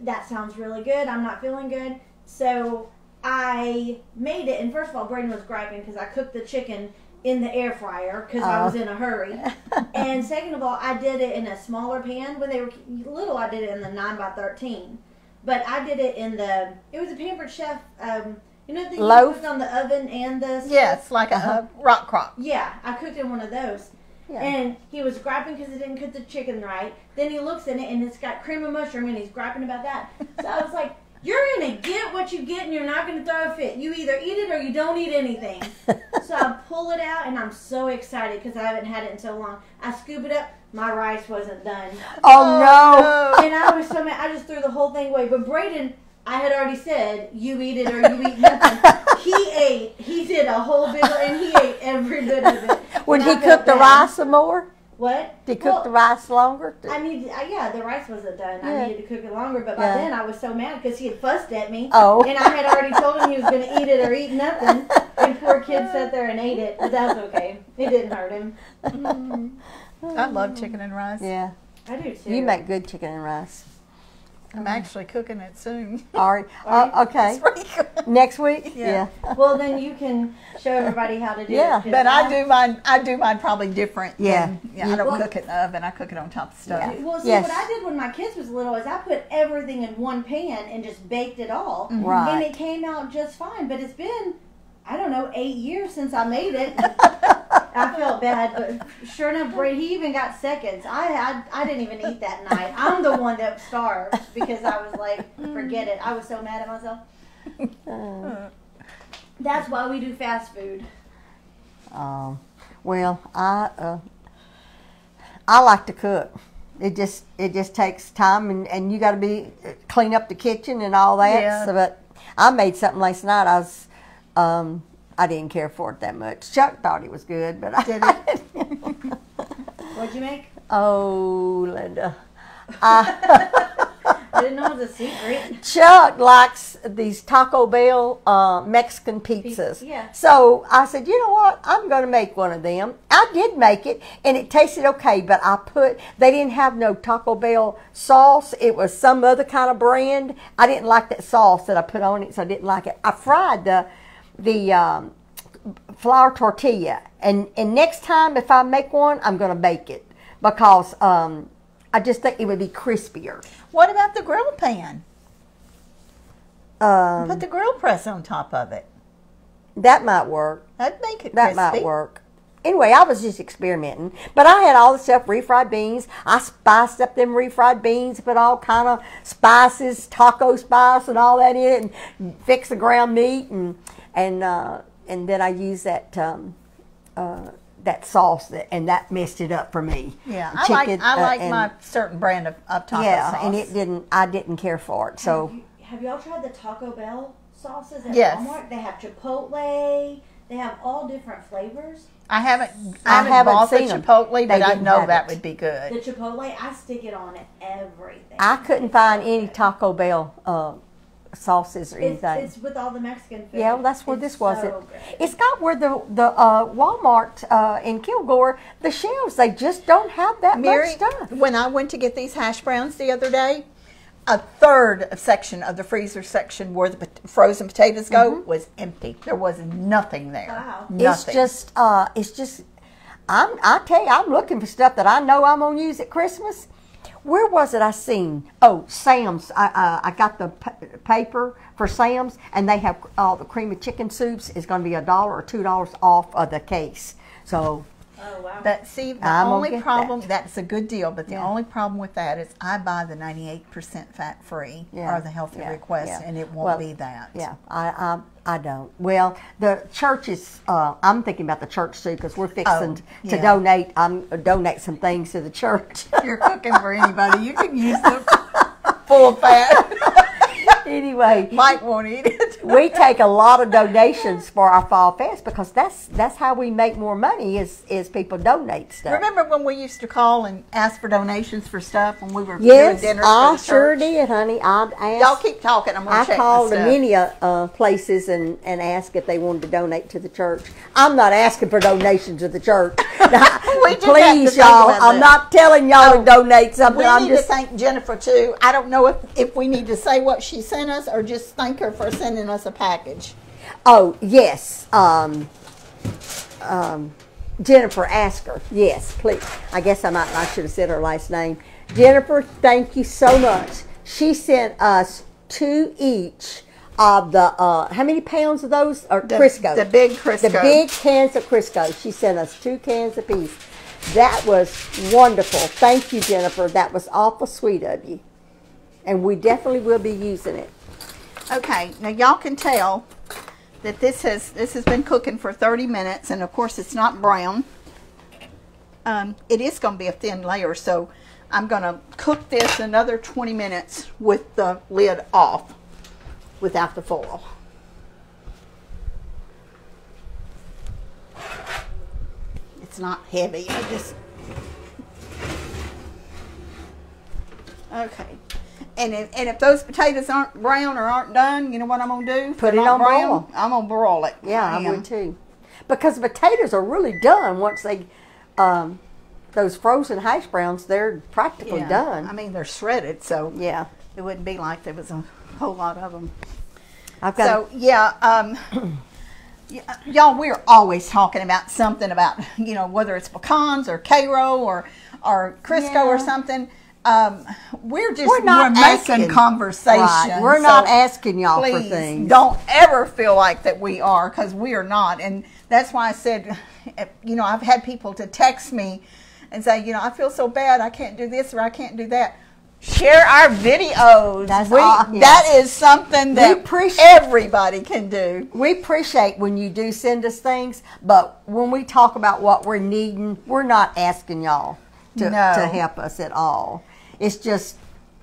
That sounds really good. I'm not feeling good, so I made it. And first of all, Braden was griping because I cooked the chicken in the air fryer because I Oh. was in a hurry. and second of all, I did it in a smaller pan. When they were little, I did it in the nine by thirteen. But I did it in the. It was a Pampered Chef. Um, you know the thing you Loaf? cooked on the oven and the. Yes, like a, Uh-huh. Rockcrok. Yeah, I cooked in one of those. Yeah. And he was griping because he didn't cook the chicken right. Then he looks in it and it's got cream of mushroom and he's griping about that. So I was like, You're gonna get what you get and you're not gonna throw a fit. You either eat it or you don't eat anything. so I pull it out and I'm so excited because I haven't had it in so long. I scoop it up, my rice wasn't done. oh, oh no And I was so mad, I just threw the whole thing away. But Braden, I had already said, you eat it or you eat nothing. he ate, he did a whole big, and he ate every bit of it. Would he I felt cook the rice some more? What? Did he cook Well, the rice longer? I need, uh, yeah, the rice wasn't done. Yeah. I needed to cook it longer, but by Yeah. then I was so mad because he had fussed at me. Oh. And I had already told him he was going to eat it or eat nothing. And poor kid sat there and ate it, but that's okay. It didn't hurt him. I love chicken and rice. yeah, I do too. you make good chicken and rice. I'm actually cooking it soon. All right. Uh, okay. Next week. Yeah. Well, then you can show everybody how to do Yeah. it. 'cause But I do mine. I do mine probably different. Yeah. than- yeah. I don't Well- cook it in the oven. I cook it on top of stuff. Yeah. Well, see, Yes. what I did when my kids was little is I put everything in one pan and just baked it all, Mm-hmm. And it came out just fine. But it's been, I don't know, eight years since I made it. I felt bad, but sure enough, he even got seconds. I, I I didn't even eat that night. I'm the one that starved because I was like, forget it. I was so mad at myself. Uh, That's why we do fast food. um, well, I uh, I like to cook. It just it just takes time, and, and you got to be clean up the kitchen and all that. Yeah. So, but I made something last night. I was um, I didn't care for it that much. Chuck thought it was good, but I Did didn't. What'd you make? oh, Linda. I, I didn't know it was a secret. Chuck likes these Taco Bell uh, Mexican pizzas. yeah. So I said, you know what? I'm going to make one of them. I did make it, and it tasted okay. But I put they didn't have no Taco Bell sauce. It was some other kind of brand. I didn't like that sauce that I put on it, so I didn't like it. I fried the the um, flour tortilla, and and next time if I make one, I'm going to bake it because um, I just think it would be crispier. What about the grill pan? Um, Put the grill press on top of it. that might work. That'd make it That crispy. might work. Anyway, I was just experimenting, but I had all the stuff refried beans. I spiced up them refried beans, put all kind of spices, taco spice, and all that in it, and fix the ground meat, and and uh, and then I used that um, uh, that sauce, that, and that messed it up for me. Yeah, The I like chicken, I uh, like and- my certain brand of, of taco yeah, sauce. and it didn't. I didn't care for it, so. Have y'all tried the Taco Bell sauces at Yes. Walmart? They have Chipotle. They have all different flavors. I haven't I I haven't, haven't bought seen the 'em. Chipotle, They but I know that it. would be good. The Chipotle, I stick it on everything. I couldn't find any Taco Bell uh, sauces or It's, anything. it's with all the Mexican food. Yeah, well, that's where It's this was. so it. good. It's got where the the uh, Walmart uh, in Kilgore, the shelves they just don't have that Mary, much stuff. when I went to get these hash browns the other day, a third of section of the freezer section where the frozen potatoes go was empty. There was nothing there. Wow. It's Nothing. just uh, it's just. I'm I tell you, I'm looking for stuff that I know I'm gonna use at Christmas. Where was it I seen? Oh, Sam's. I uh, I got the pa- paper for Sam's, and they have all the cream of chicken soups. is going to be a dollar or two dollars off of the case. So Oh wow. But see, the I'm only problem that. that's a good deal, but the Yeah. only problem with that is I buy the 98% fat free Yeah, or the healthy yeah, request, yeah. and it won't Well, be that. Yeah, I, I I don't. Well, the church is. Uh, I'm thinking about the church too because we're fixing to Oh, yeah. donate. I'm uh, donate some things to the church. If you're cooking for anybody, you can use them full of fat. anyway, Mike won't eat it. we take a lot of donations for our fall fest because that's that's how we make more money is is people donate stuff. Remember when we used to call and ask for donations for stuff when we were yes, doing dinners I for the sure church? did, honey. I. Y'all keep talking. I'm gonna I check called many uh, places and, and asked if they wanted to donate to the church. I'm not asking for donations to the church. Now, We just have to please, y'all. I'm that. not telling y'all Oh, to donate something. We I'm need just to thank Jennifer too. I don't know if, if we need to say what she sent us or just thank her for sending us a package. Oh yes, um, um, Jennifer Asker. Yes, please. I guess I might. I should have said her last name. Jennifer, thank you so much. She sent us two each of the. Uh, how many pounds of those? Or The- Crisco. the big Crisco. The big cans of Crisco. She sent us two cans apiece. That was wonderful. Thank you, Jennifer. That was awful sweet of you. And we definitely will be using it. Okay, now y'all can tell that this has this has been cooking for 30 minutes, and of course it's not brown. Um, it is going to be a thin layer, so I'm going to cook this another 20 minutes with the lid off, without the foil. It's not heavy. I just okay. And if, and if those potatoes aren't brown or aren't done, you know what I'm gonna do? Put it on brown, broil. I'm gonna broil it. Yeah, I, am. would too. Because potatoes are really done once they, um, those frozen hash browns, they're practically Yeah. done. I mean, they're shredded, so yeah. it wouldn't be like there was a whole lot of them. I've got. So yeah, um, y'all, we're always talking about something about you know whether it's pecans or Karo or or Crisco or something. Um, we're just We're not we're making asking. conversation. Right. We're not asking y'all for things. Don't ever feel like that we are because we are not, and that's why I said, you know, I've had people to text me and say, you know, I feel so bad, I can't do this or I can't do that. Share our videos. That's We- all- yeah. That is something that everybody can do. we appreciate when you do send us things, but when we talk about what we're needing, we're not asking y'all to, No. to help us at all. It's just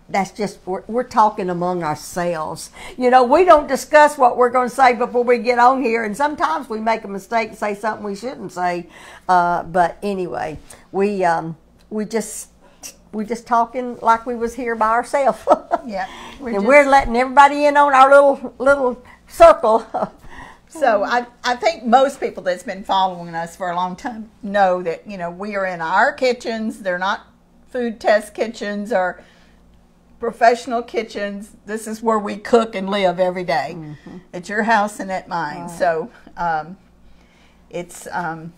that's just we're, we're talking among ourselves. You know, we don't discuss what we're going to say before we get on here, and sometimes we make a mistake and say something we shouldn't say. Uh, but anyway, we um, we just we just talking like we was here by ourselves. Yeah, we're and just- we're letting everybody in on our little little circle. So I, I think most people that's been following us for a long time know that you know we are in our kitchens. They're not food test kitchens or professional kitchens. This is where we cook and live every day. At your house and at mine. So um, it's um,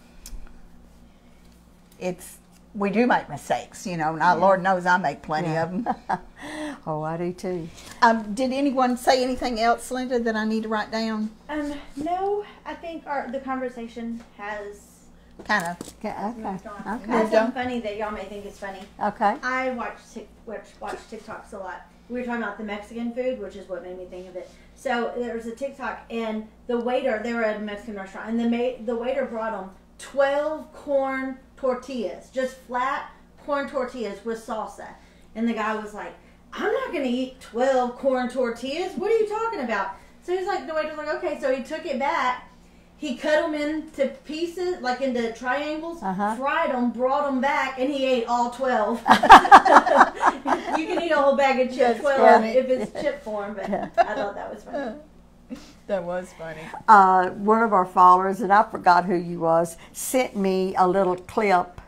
it's we do make mistakes, you know. Now, Lord knows I make plenty Yeah. of them. oh, I do too. um, did anyone say anything else, Linda, that I need to write down? Um, no, I think our the conversation has Kind of. Okay, okay, moved on. okay. That's Moved something funny that y'all may think is funny. okay. I watch Tik watch, watch TikToks a lot. We were talking about the Mexican food, which is what made me think of it. So there was a TikTok, and the waiter they were at a Mexican restaurant, and the ma- the waiter brought them twelve corn tortillas, just flat corn tortillas with salsa, and the guy was like, "I'm not gonna eat twelve corn tortillas. What are you talking about?" So he's like, the waiter's like, "Okay," so he took it back. He cut them into pieces, like into triangles, Uh-huh. fried them, brought them back, and he ate all 12. you can eat a whole bag of chips, That's 12 funny. if it's chip form, but I thought that was funny. That was funny. Uh, one of our followers, and I forgot who you was, sent me a little clip.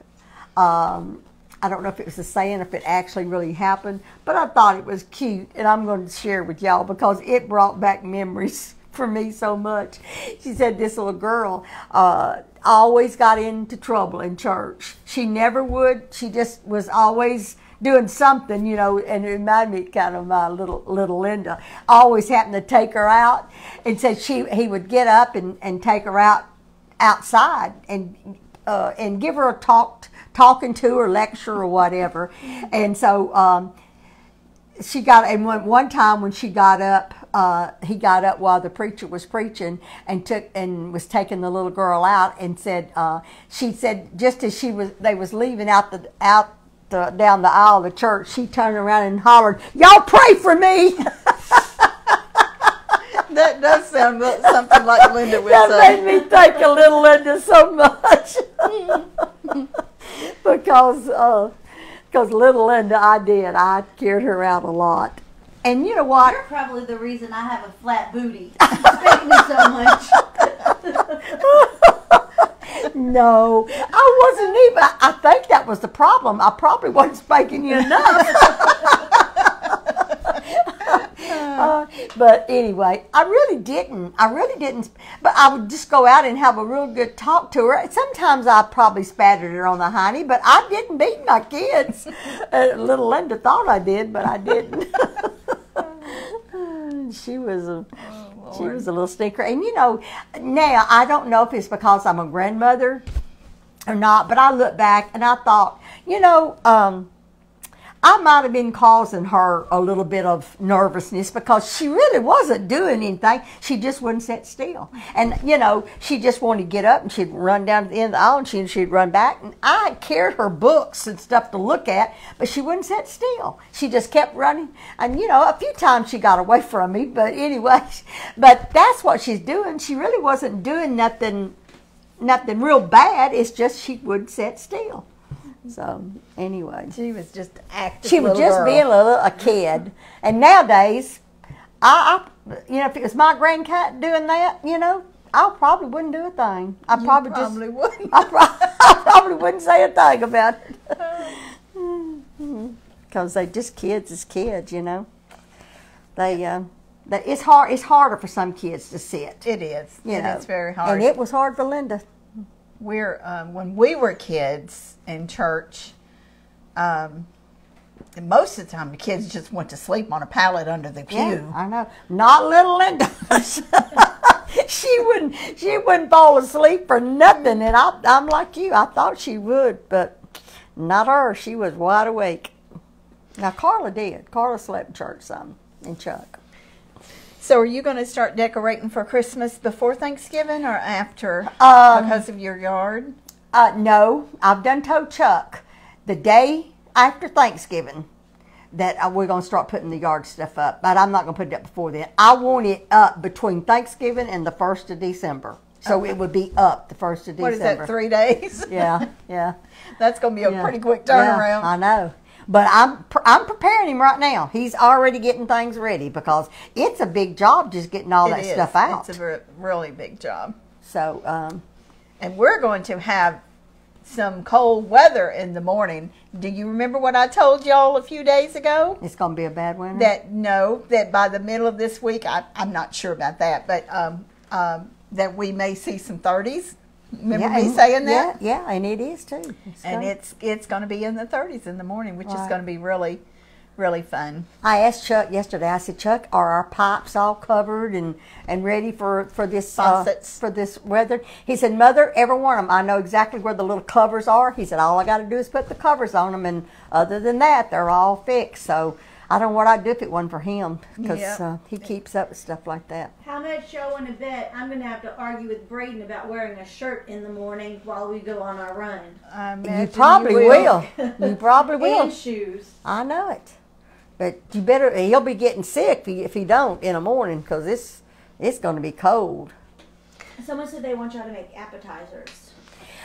Um, I don't know if it was a saying, if it actually really happened, but I thought it was cute, and I'm going to share with y'all because it brought back memories for me so much. She said this little girl uh, always got into trouble in church. She never would. She just was always doing something, you know, and it reminded me kind of my little little Linda. Always happened to take her out, and said she he would get up and, and take her out outside and uh, and give her a talk talking to or lecture or whatever, and so. Um, she got and one, one time when she got up uh, he got up while the preacher was preaching and took and was taking the little girl out and said uh, she said just as she was they was leaving out the out the, down the aisle of the church she turned around and hollered y'all pray for me! That does sound something like Linda would that say. made me think of little Linda so much. Because because little Linda I did. I carried her out a lot and you know what You're probably the reason I have a flat booty. Me so much. No, I wasn't even. I I think that was the problem. I probably wasn't spanking you enough. Uh, but anyway, I really didn't. I really didn't. But I would just go out and have a real good talk to her. Sometimes I probably spattered her on the hiney, but I didn't beat my kids. Uh, little Linda thought I did, but I didn't. she was a she was a little stinker. And you know, now I don't know if it's because I'm a grandmother or not, but I look back and I thought, you know, um, I might have been causing her a little bit of nervousness because she really wasn't doing anything. She just wouldn't sit still. And, you know, she just wanted to get up and she'd run down to the end of the aisle and she, she'd run back. And I carried her books and stuff to look at, but she wouldn't sit still. She just kept running. And, you know, a few times she got away from me, but anyway, but that's what she's doing. She really wasn't doing nothing, nothing real bad. It's just she wouldn't sit still. So, anyway. She was just acting. She was just being a little a kid, and nowadays, I, I, you know, if it was my grandcat doing that, you know, I probably wouldn't do a thing. I You probably, probably just, wouldn't. I, pro- I probably wouldn't say a thing about it, because they just kids as kids, you know. They, uh, it's hard. It's harder for some kids to sit. It is. You It know, is very hard. And it was hard for Linda. We're um, when we were kids in church um, and most of the time the kids just went to sleep on a pallet under the pew Yeah, I know. Not little Linda. she wouldn't. She wouldn't fall asleep for nothing. And I, I'm like you. I thought she would, but not her. She was wide awake. Now Carla did. Carla slept in church some in Chuck. So are you going to start decorating for christmas before thanksgiving or after Um, because of your yard Uh, no, I've done told Chuck the day after Thanksgiving that uh, we're going to start putting the yard stuff up, but I'm not going to put it up before then. I want it up between Thanksgiving and the first of December, so it would be up the first of December. is that three days Yeah, yeah. that's going to be a yeah. pretty quick Yeah, turnaround I know. But I'm I'm preparing him right now. He's already getting things ready because it's a big job just getting all It that is. stuff out. it's a re- really big job so um, and we're going to have some cold weather in the morning do you remember what i told y'all a few days ago it's going to be a bad winter. that no, that by the middle of this week, I, I'm not sure about that, but um, um, that we may see some 30s. Remember Yeah, me and- saying that? Yeah, yeah, and it is too. It's And it's it's going to be in the 30s in the morning, which is going to be really, really fun. I asked Chuck yesterday. I said, Chuck, are our pipes all covered and, and ready for for this uh, for this weather? He said, Mother, every one of them. I know exactly where the little covers are. He said, all I got to do is put the covers on them, and other than that, they're all fixed. So I don't know what I'd do if it wasn't for him because Yep. uh, he keeps up with stuff like that. How much y'all want to bet I'm going to have to argue with Braden about wearing a shirt in the morning while we go on our run? I You imagine probably will. You probably will. And shoes. I know it. But you better. He'll be getting sick if he, if he don't in the morning because it's it's going to be cold. Someone said they want y'all to make appetizers.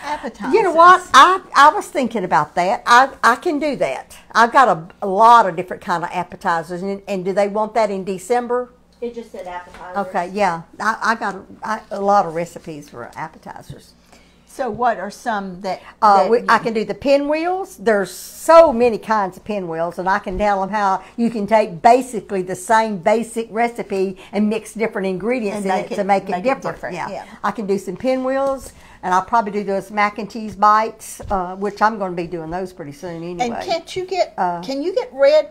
Appetizers. You know what? I, I was thinking about that. I, I can do that. I've got a, a lot of different kind of appetizers, and, and do they want that in December? It just said appetizers. Okay, yeah. I, I got a, I, a lot of recipes for appetizers. So, what are some that? Uh, that we, I can do the pinwheels. There's so many kinds of pinwheels, and I can tell them how you can take basically the same basic recipe and mix different ingredients And in it, it- to make, make it it different. different, Yeah. yeah. I can do some pinwheels, and I'll probably do those mac and cheese bites, uh, which I'm going to be doing those pretty soon anyway. And can't you get? Uh, can you get red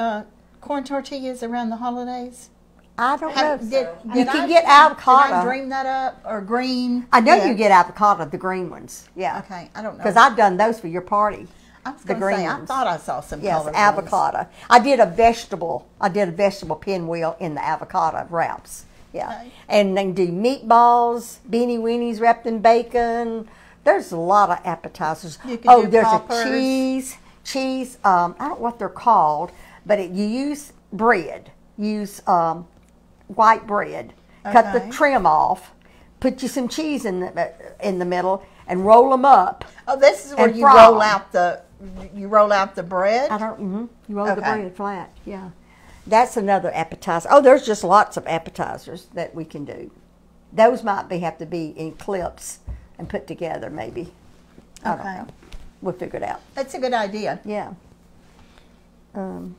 uh, corn tortillas around the holidays? I don't Have- know. did- you can I- get Did I avocado. dream that up or green? I know Yeah. you get avocado, the green ones. Yeah. Okay, I don't know. Because I've done those for your party. I was the green say, I thought I saw some Yes, colored ones. avocado. I did a vegetable. I did a vegetable pinwheel in the avocado wraps. Yeah, Okay. and then do meatballs, beanie weenies wrapped in bacon. There's a lot of appetizers. Oh, there's poppers. a cheese. Cheese. Um, I don't know what they're called, but it, you use bread. Use um, white bread. Cut the trim off. Put you some cheese in the in the middle and roll them up. Oh, this is where you roll roll 'em. out the you roll out the bread. I don't. Mm-hmm. You roll the bread flat. Yeah, that's another appetizer. Oh, there's just lots of appetizers that we can do. Those might be have to be in clips and put together, maybe. I don't Okay. know. We'll figure it out. That's a good idea. Yeah. Um,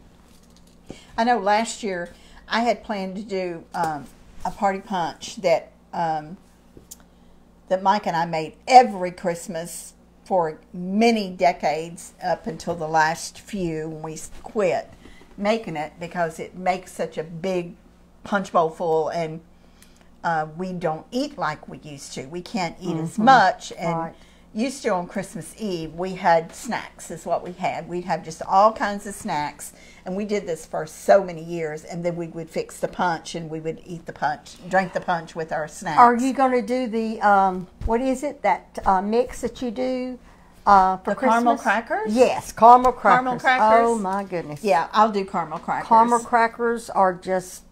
I know last year I had planned to do um, a party punch that um, that Mike and I made every Christmas for many decades up until the last few when we quit making it because it makes such a big punch bowl full and uh, we don't eat like we used to. We can't eat as much and Right. used to on Christmas Eve, we had snacks, is what we had. We'd have just all kinds of snacks, and we did this for so many years. And then we would fix the punch, and we would eat the punch, drink the punch with our snacks. are you going to do the um, what is it that uh, mix that you do uh, for The Christmas? caramel crackers? Yes, caramel crackers. Caramel crackers? Oh my goodness. Yeah, I'll do caramel crackers. Caramel crackers are just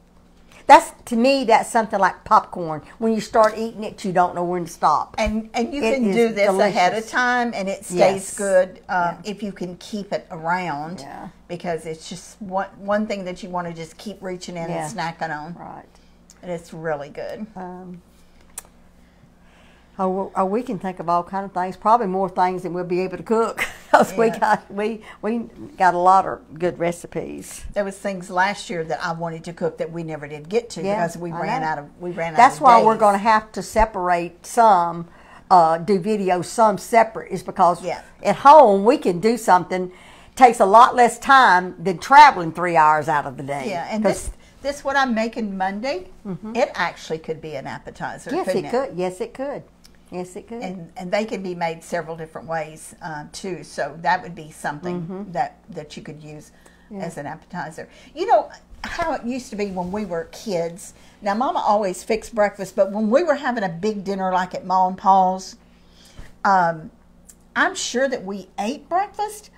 that's to me that's something like popcorn. When you start eating it, you don't know when to stop. and and you It can do this ahead of time, and it stays Yes. good um, Yeah. if you can keep it around. Yeah. Because it's just one one thing that you want to just keep reaching in Yeah. and snacking on, Right. and it's really good. Um, oh, oh, we can think of all kind of things. Probably more things than we'll be able to cook. because we got we we got a lot of good recipes. There was things last year that I wanted to cook that we never did get to Yeah, because we I ran know. out of we ran out. That's why we're going to have to separate some, uh, do videos some separate, is because Yeah. at home we can do something. Takes a lot less time than traveling three hours out of the day. Yeah, and this this what I'm making Monday. It actually could be an appetizer. yes, couldn't it could. Yes, it could. Yes, it could. and and they can be made several different ways uh, too. So that would be something Mm-hmm. that that you could use as an appetizer. You know how it used to be when we were kids. Now, Mama always fixed breakfast, but when we were having a big dinner like at Ma and Paul's, um, I'm sure that we ate breakfast.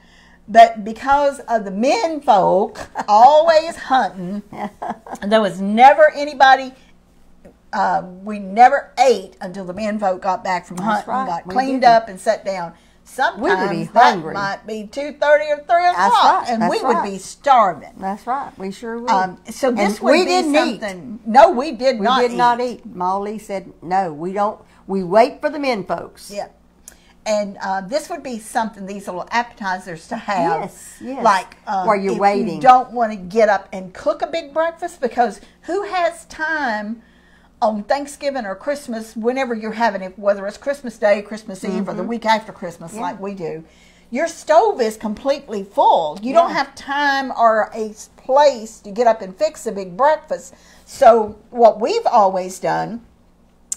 But because of the men folk always hunting, there was never anybody uh, we never ate until the men folk got back from hunting, right. got We cleaned didn't. up, and sat down. Sometimes be that hungry. might be two thirty or three o'clock, right. and That's we would be starving. That's right. We sure would. Um, so this And would we be didn't eat. something. No, we did we not. did eat. not eat. Molly said, "No, we don't. We wait for the men folks." Yeah. And uh, this would be something, these little appetizers to have. Yes, yes. Like, um, While you're waiting. You don't want to get up and cook a big breakfast because who has time on Thanksgiving or Christmas, whenever you're having it, whether it's Christmas Day, Christmas Eve, or the week after Christmas, Mm-hmm. Yeah. like we do, your stove is completely full. You don't have time or a place to get up and fix a big breakfast. So, what we've always done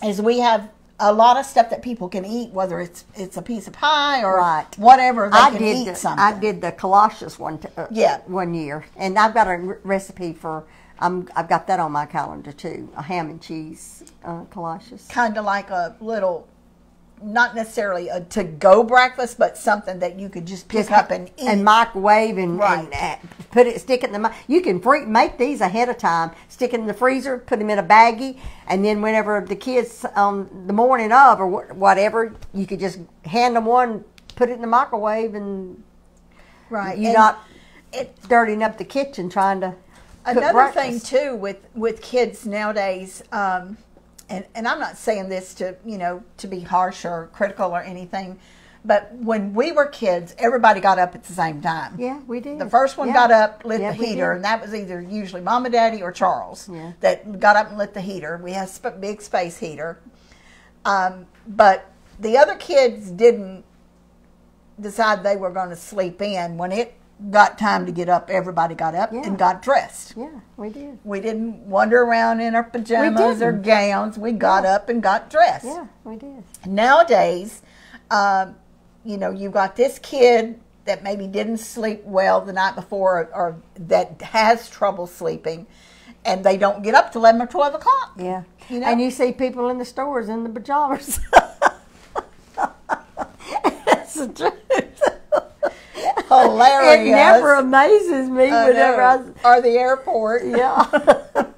is we have a lot of stuff that people can eat, whether it's it's a piece of pie or Right. whatever they I can did. eat The, something. I did the kolaches one. T- uh, Yeah. One year, and I've got a recipe for. I'm. I've got that on my calendar too. A ham and cheese uh, kolaches. kind of like a little, not necessarily a to go breakfast, but something that you could just pick up and eat. and microwave and, Right. and uh, put it stick it in the you can free, make these ahead of time stick it in the freezer put them in a baggie and then whenever the kids on the morning of or wh- whatever you could just hand them one put it in the microwave and right. you're And not it, dirtying up the kitchen trying to another thing too with with kids nowadays um, and and i'm not saying this to you know to be harsh or critical or anything but when we were kids everybody got up at the same time. Yeah we did. The first one Yeah. got up lit Yeah, the heater and that was either usually mom and daddy or charles Yeah. that got up and lit the heater. We had a big space heater. Um, but the other kids didn't decide they were going to sleep in when it got time to get up everybody got up Yeah. and got dressed yeah we did we didn't wander around in our pajamas or gowns. We got up and got dressed. yeah we did Nowadays, um, you know, you've got this kid that maybe didn't sleep well the night before or, or that has trouble sleeping, and they don't get up till 11 or 12 o'clock. yeah You know? and you see people in the stores in the pajamas That's the truth. Hilarious. It never amazes me I whenever I, know. or the airport. yeah.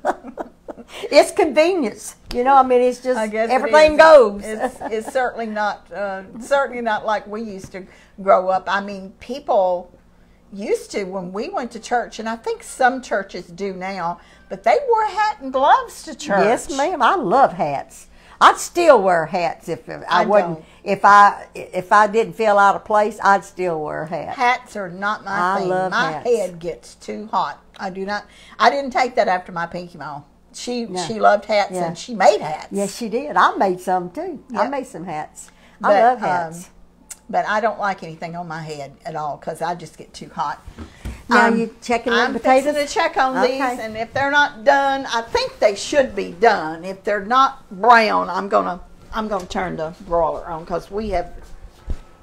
it's convenience, you know. I mean, it's just I guess it everything is. goes. It's, it's certainly not uh, certainly not like we used to grow up. I mean, people used to when we went to church, and I think some churches do now, but they wore hat and gloves to church. yes, ma'am. I love hats. I'd still wear hats if I, I wasn't. don't. If I if I didn't feel out of place, I'd still wear hats. Hats are not my I thing. love my hats. head gets too hot. I do not. I didn't take that after my pinky mom. She No. she loved hats Yeah. and she made hats. Yes, she did. I made some too. I made some hats. But, I love um, hats. but I don't like anything on my head at all because I just get too hot. Now um, you checking the I'm potatoes? fixing to check on Okay. these, and if they're not done, I think they should be done. If they're not brown, I'm gonna I'm gonna turn the broiler on because we have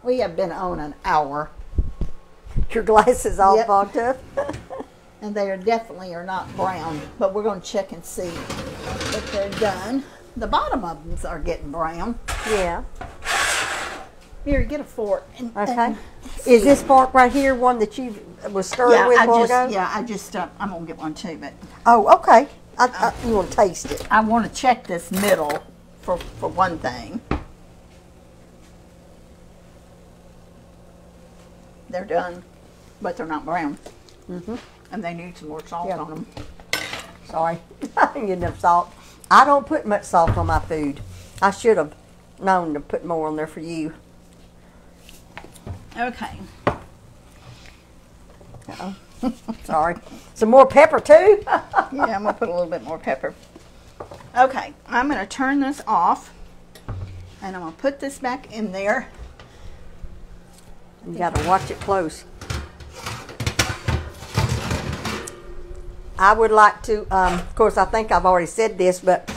we have been on an hour, Your glasses all Yep. fogged up. and they are definitely are not brown. But we're gonna check and see if they're done. The bottom of them are getting brown. yeah. Here, get a fork. and- Okay. and Is this fork right here one that you was stirring Yeah, with a I while just ago? yeah, I just uh, I'm gonna get one too, but. Oh, okay. I, I, you want to taste it? I want to check this middle for, for one thing. They're done, but they're not brown. Mm hmm And they need some more salt Yeah. on them. Sorry, I didn't get enough salt. I don't put much salt on my food. I should have known to put more on there for you. Okay. Oh, sorry. Some more pepper too. Yeah, I'm gonna put a little bit more pepper. Okay, I'm gonna turn this off, and I'm gonna put this back in there. You got to watch it close. I would like to, um, of course, I think I've already said this, but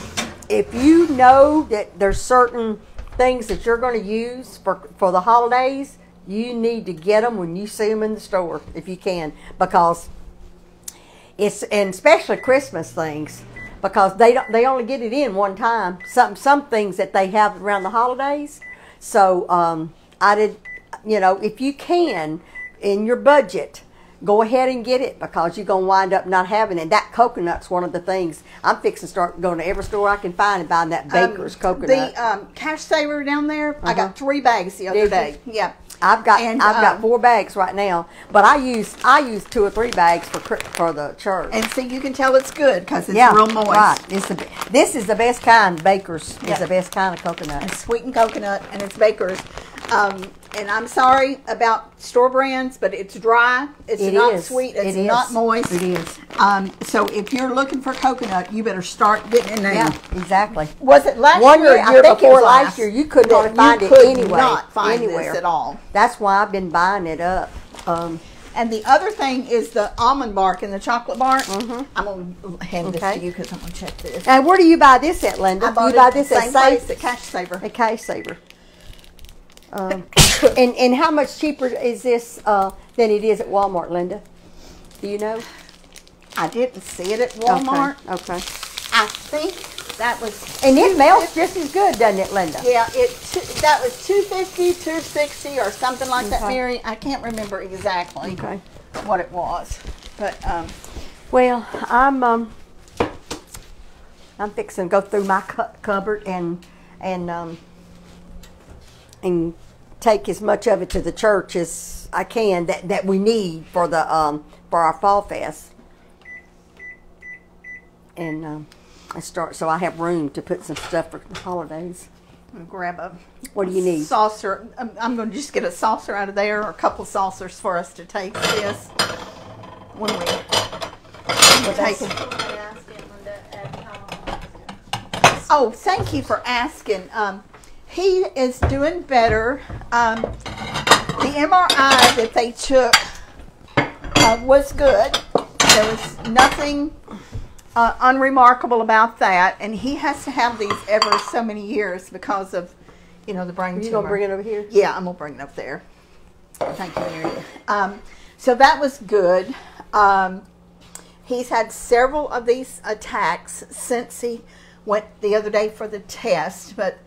if you know that there's certain things that you're going to use for, for the holidays, you need to get them when you see them in the store, if you can, because it's and especially Christmas things because they don't they only get it in one time. Some some things that they have around the holidays. So um, I did, you know, if you can in your budget, go ahead and get it because you're gonna wind up not having it. That coconut's one of the things I'm fixing to start going to every store I can find and buying that baker's Um, coconut. The um, cash saver down there, I Uh-huh. got three bags the other Did you? day. Yeah. I've got and, I've got um, four bags right now, but I use I use two or three bags for for the church. And see, you can tell it's good because it's yeah, real moist. Right. It's the, this is the best kind. Baker's Yeah. is the best kind of coconut. It's sweetened coconut and it's Baker's. Um, and I'm sorry about store brands, but it's dry. It's It not is. sweet. It's It not moist. It is. Um, so if you're looking for coconut, you better start getting it now. Yeah, exactly. Was it last One year? year, I year think it before was last year, you couldn't that hardly find you it could anyway, Not find anywhere. this at all. That's why I've been buying it up. Um, And the other thing is the almond bark and the chocolate bark. I'm gonna hand this Mm-hmm. To you because I'm gonna check this. and where do you buy this at, Linda? I bought you buy at this at same Safe place at Cash Saver. at Cash Saver. Um, and and how much cheaper is this uh, than it is at Walmart, Linda? Do you know? I didn't see it at Walmart. Okay. okay. I think that was And it melts just as good, doesn't it, Linda? Yeah, it that was 250, 260 or something like that, Mary. I can't remember exactly Okay. what it was. But um Well, I'm um, I'm fixing to go through my cu- cupboard and and um, and take as much of it to the church as I can that, that we need for the um, for our fall fest. And um, I start so I have room to put some stuff for the holidays. Grab a What do you need? saucer. I'm, I'm going to just get a saucer out of there or a couple saucers for us to take this when we, when we take it. Oh, thank you for asking. Um, he is doing better. Um, the MRI that they took uh, was good. There was nothing uh, unremarkable about that, and he has to have these every so many years because of, you know, the brain Are you tumor. gonna bring it over here? Yeah, I'm gonna bring it up there. Thank you, Mary. Um, so that was good. Um, he's had several of these attacks since he went the other day for the test, but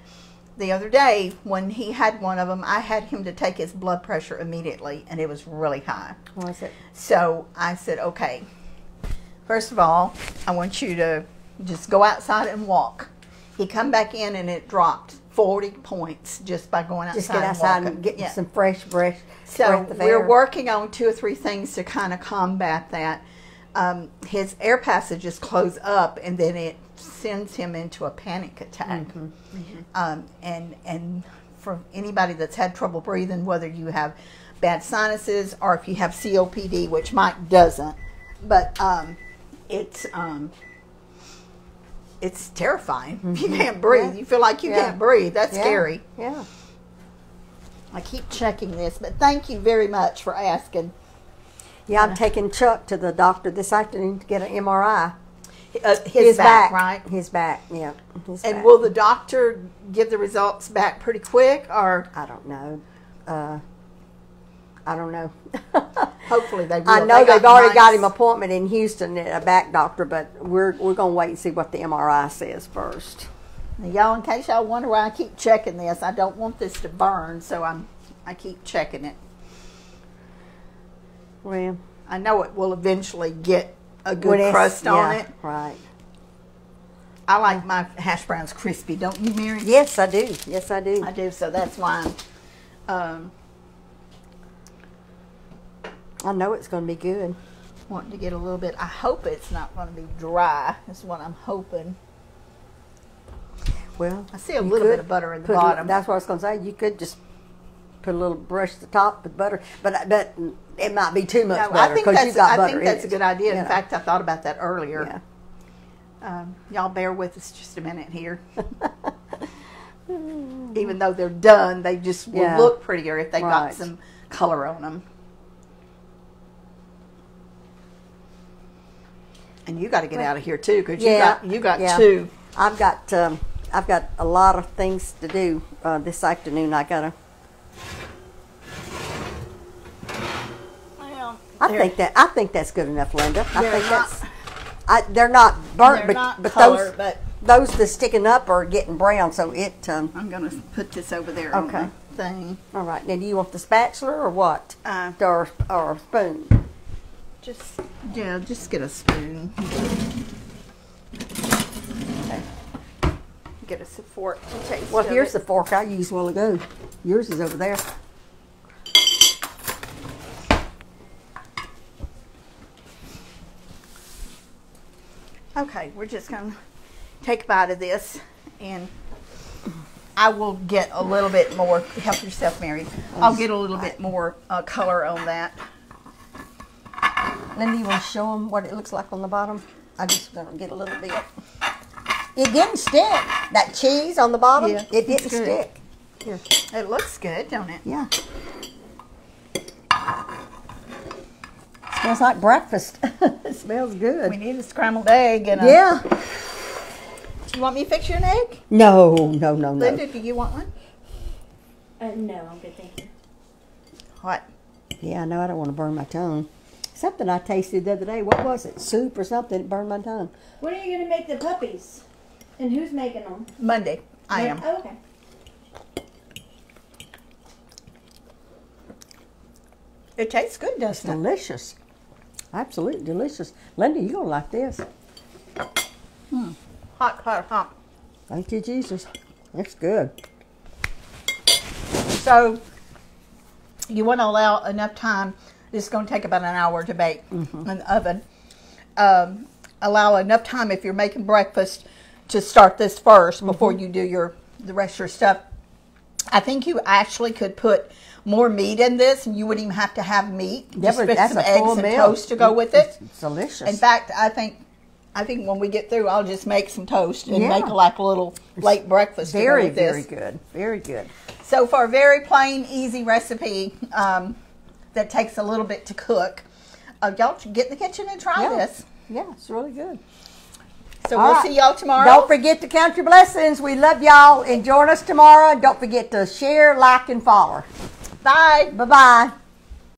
the other day when he had one of them, I had him to take his blood pressure immediately, and it was really high. Was it? So I said, okay, first of all, I want you to just go outside and walk. He come back in and it dropped 40 points just by going outside Just get outside and, and get Yeah. some fresh breath. So breath we're working on two or three things to kind of combat that. Um, his air passages close up, and then it sends him into a panic attack. Mm-hmm. Um, and and for anybody that's had trouble breathing, whether you have bad sinuses or if you have COPD, which Mike doesn't, but um, it's um, it's terrifying. You can't breathe. Mm-hmm. Yeah. You feel like you Yeah. can't breathe. That's Yeah. scary. Yeah. I keep checking this, but thank you very much for asking. Yeah, I'm taking Chuck to the doctor this afternoon to get an MRI. Uh, his, back, right? His back, yeah. His And back. will the doctor give the results back pretty quick, or I don't know. Uh, I don't know. hopefully they will? I know They they've already got him appointment in Houston at a back doctor, but we're we're gonna wait and see what the MRI says first. Y'all, in case y'all wonder why I keep checking this, I don't want this to burn, so I'm I keep checking it. Well, I know it will eventually get a good crust on yeah, it. Right. I like my hash browns crispy, don't you, Mary? Yes, I do. Yes, I do. I do. So that's why I'm um, I know it's gonna be good. wanting to get a little bit. I hope it's not going to be dry. Is what I'm hoping. Well, I see a little bit of butter in the bottom. That's what I was gonna say. You could just put a little brush at the top with butter, but I but it might be too much No, butter I think because you that's got I butter think that's a good idea. In know. fact, I thought about that earlier. yeah. Um, y'all bear with us just a minute here. Even though they're done, they just will Yeah. look prettier if they got some color on them. And you got to get out of here too, because Yeah, you got you got two. I've got um, I've got a lot of things to do uh, this afternoon. I gotta. I they're- think that I think that's good enough, Linda. I They're think not- that's. I, they're not burnt, they're but not but color, those but those that's sticking up are getting brown. So it. Um, I'm gonna put this over there Okay. on the thing. all right. Now, do you want the spatula or what? Uh, Or or spoon? just yeah, just get a spoon. Get us a fork to taste. Well, here's it. the fork I used a while ago. Yours is over there. Okay, we're just gonna take a bite of this, and I will get a little bit more. Help yourself, Mary. I'll get a little bit more uh, color on that. Linda, you want to show them what it looks like on the bottom? I just gonna get a little bit. It didn't stick. That cheese on the bottom, Yeah, it didn't stick. Here. It looks good, don't it? Yeah. Smells like breakfast. it smells good. We need a scrambled egg and a. yeah. Do you want me to fix you an egg, No, no, no, no. Linda? Do you want one? Uh, no, I'm good, thank you. What? Yeah, I know. I don't want to burn my tongue. Something I tasted the other day. What was it? Soup or something? It burned my tongue. When are you gonna make the puppies? And who's making them? Monday. I am. Oh, okay. It tastes good, doesn't it? Delicious. Absolutely delicious. Linda, you're going to like this. Hmm. Hot, hot, hot. Thank you, Jesus. It's good. So you want to allow enough time. This is going to take about an hour to bake mm-hmm. in the oven. Um, allow enough time if you're making breakfast to start this 1st before mm-hmm. you do your the rest of your stuff. I think you actually could put more meat in this, and you wouldn't even have to have meat. Yeah, Just put some eggs and meal. toast to go with it. It's delicious. In fact, I think I think when we get through, I'll just make some toast and Yeah. make like a little late breakfast. very, very good. Very good. So for a very plain, easy recipe um, that takes a little bit to cook, uh, y'all get in the kitchen and try Yeah. this. Yeah, it's really good. So All we'll right. see y'all tomorrow. Don't forget to count your blessings. We love y'all and join us tomorrow. Don't forget to share, like, and follow. Bye. Bye bye.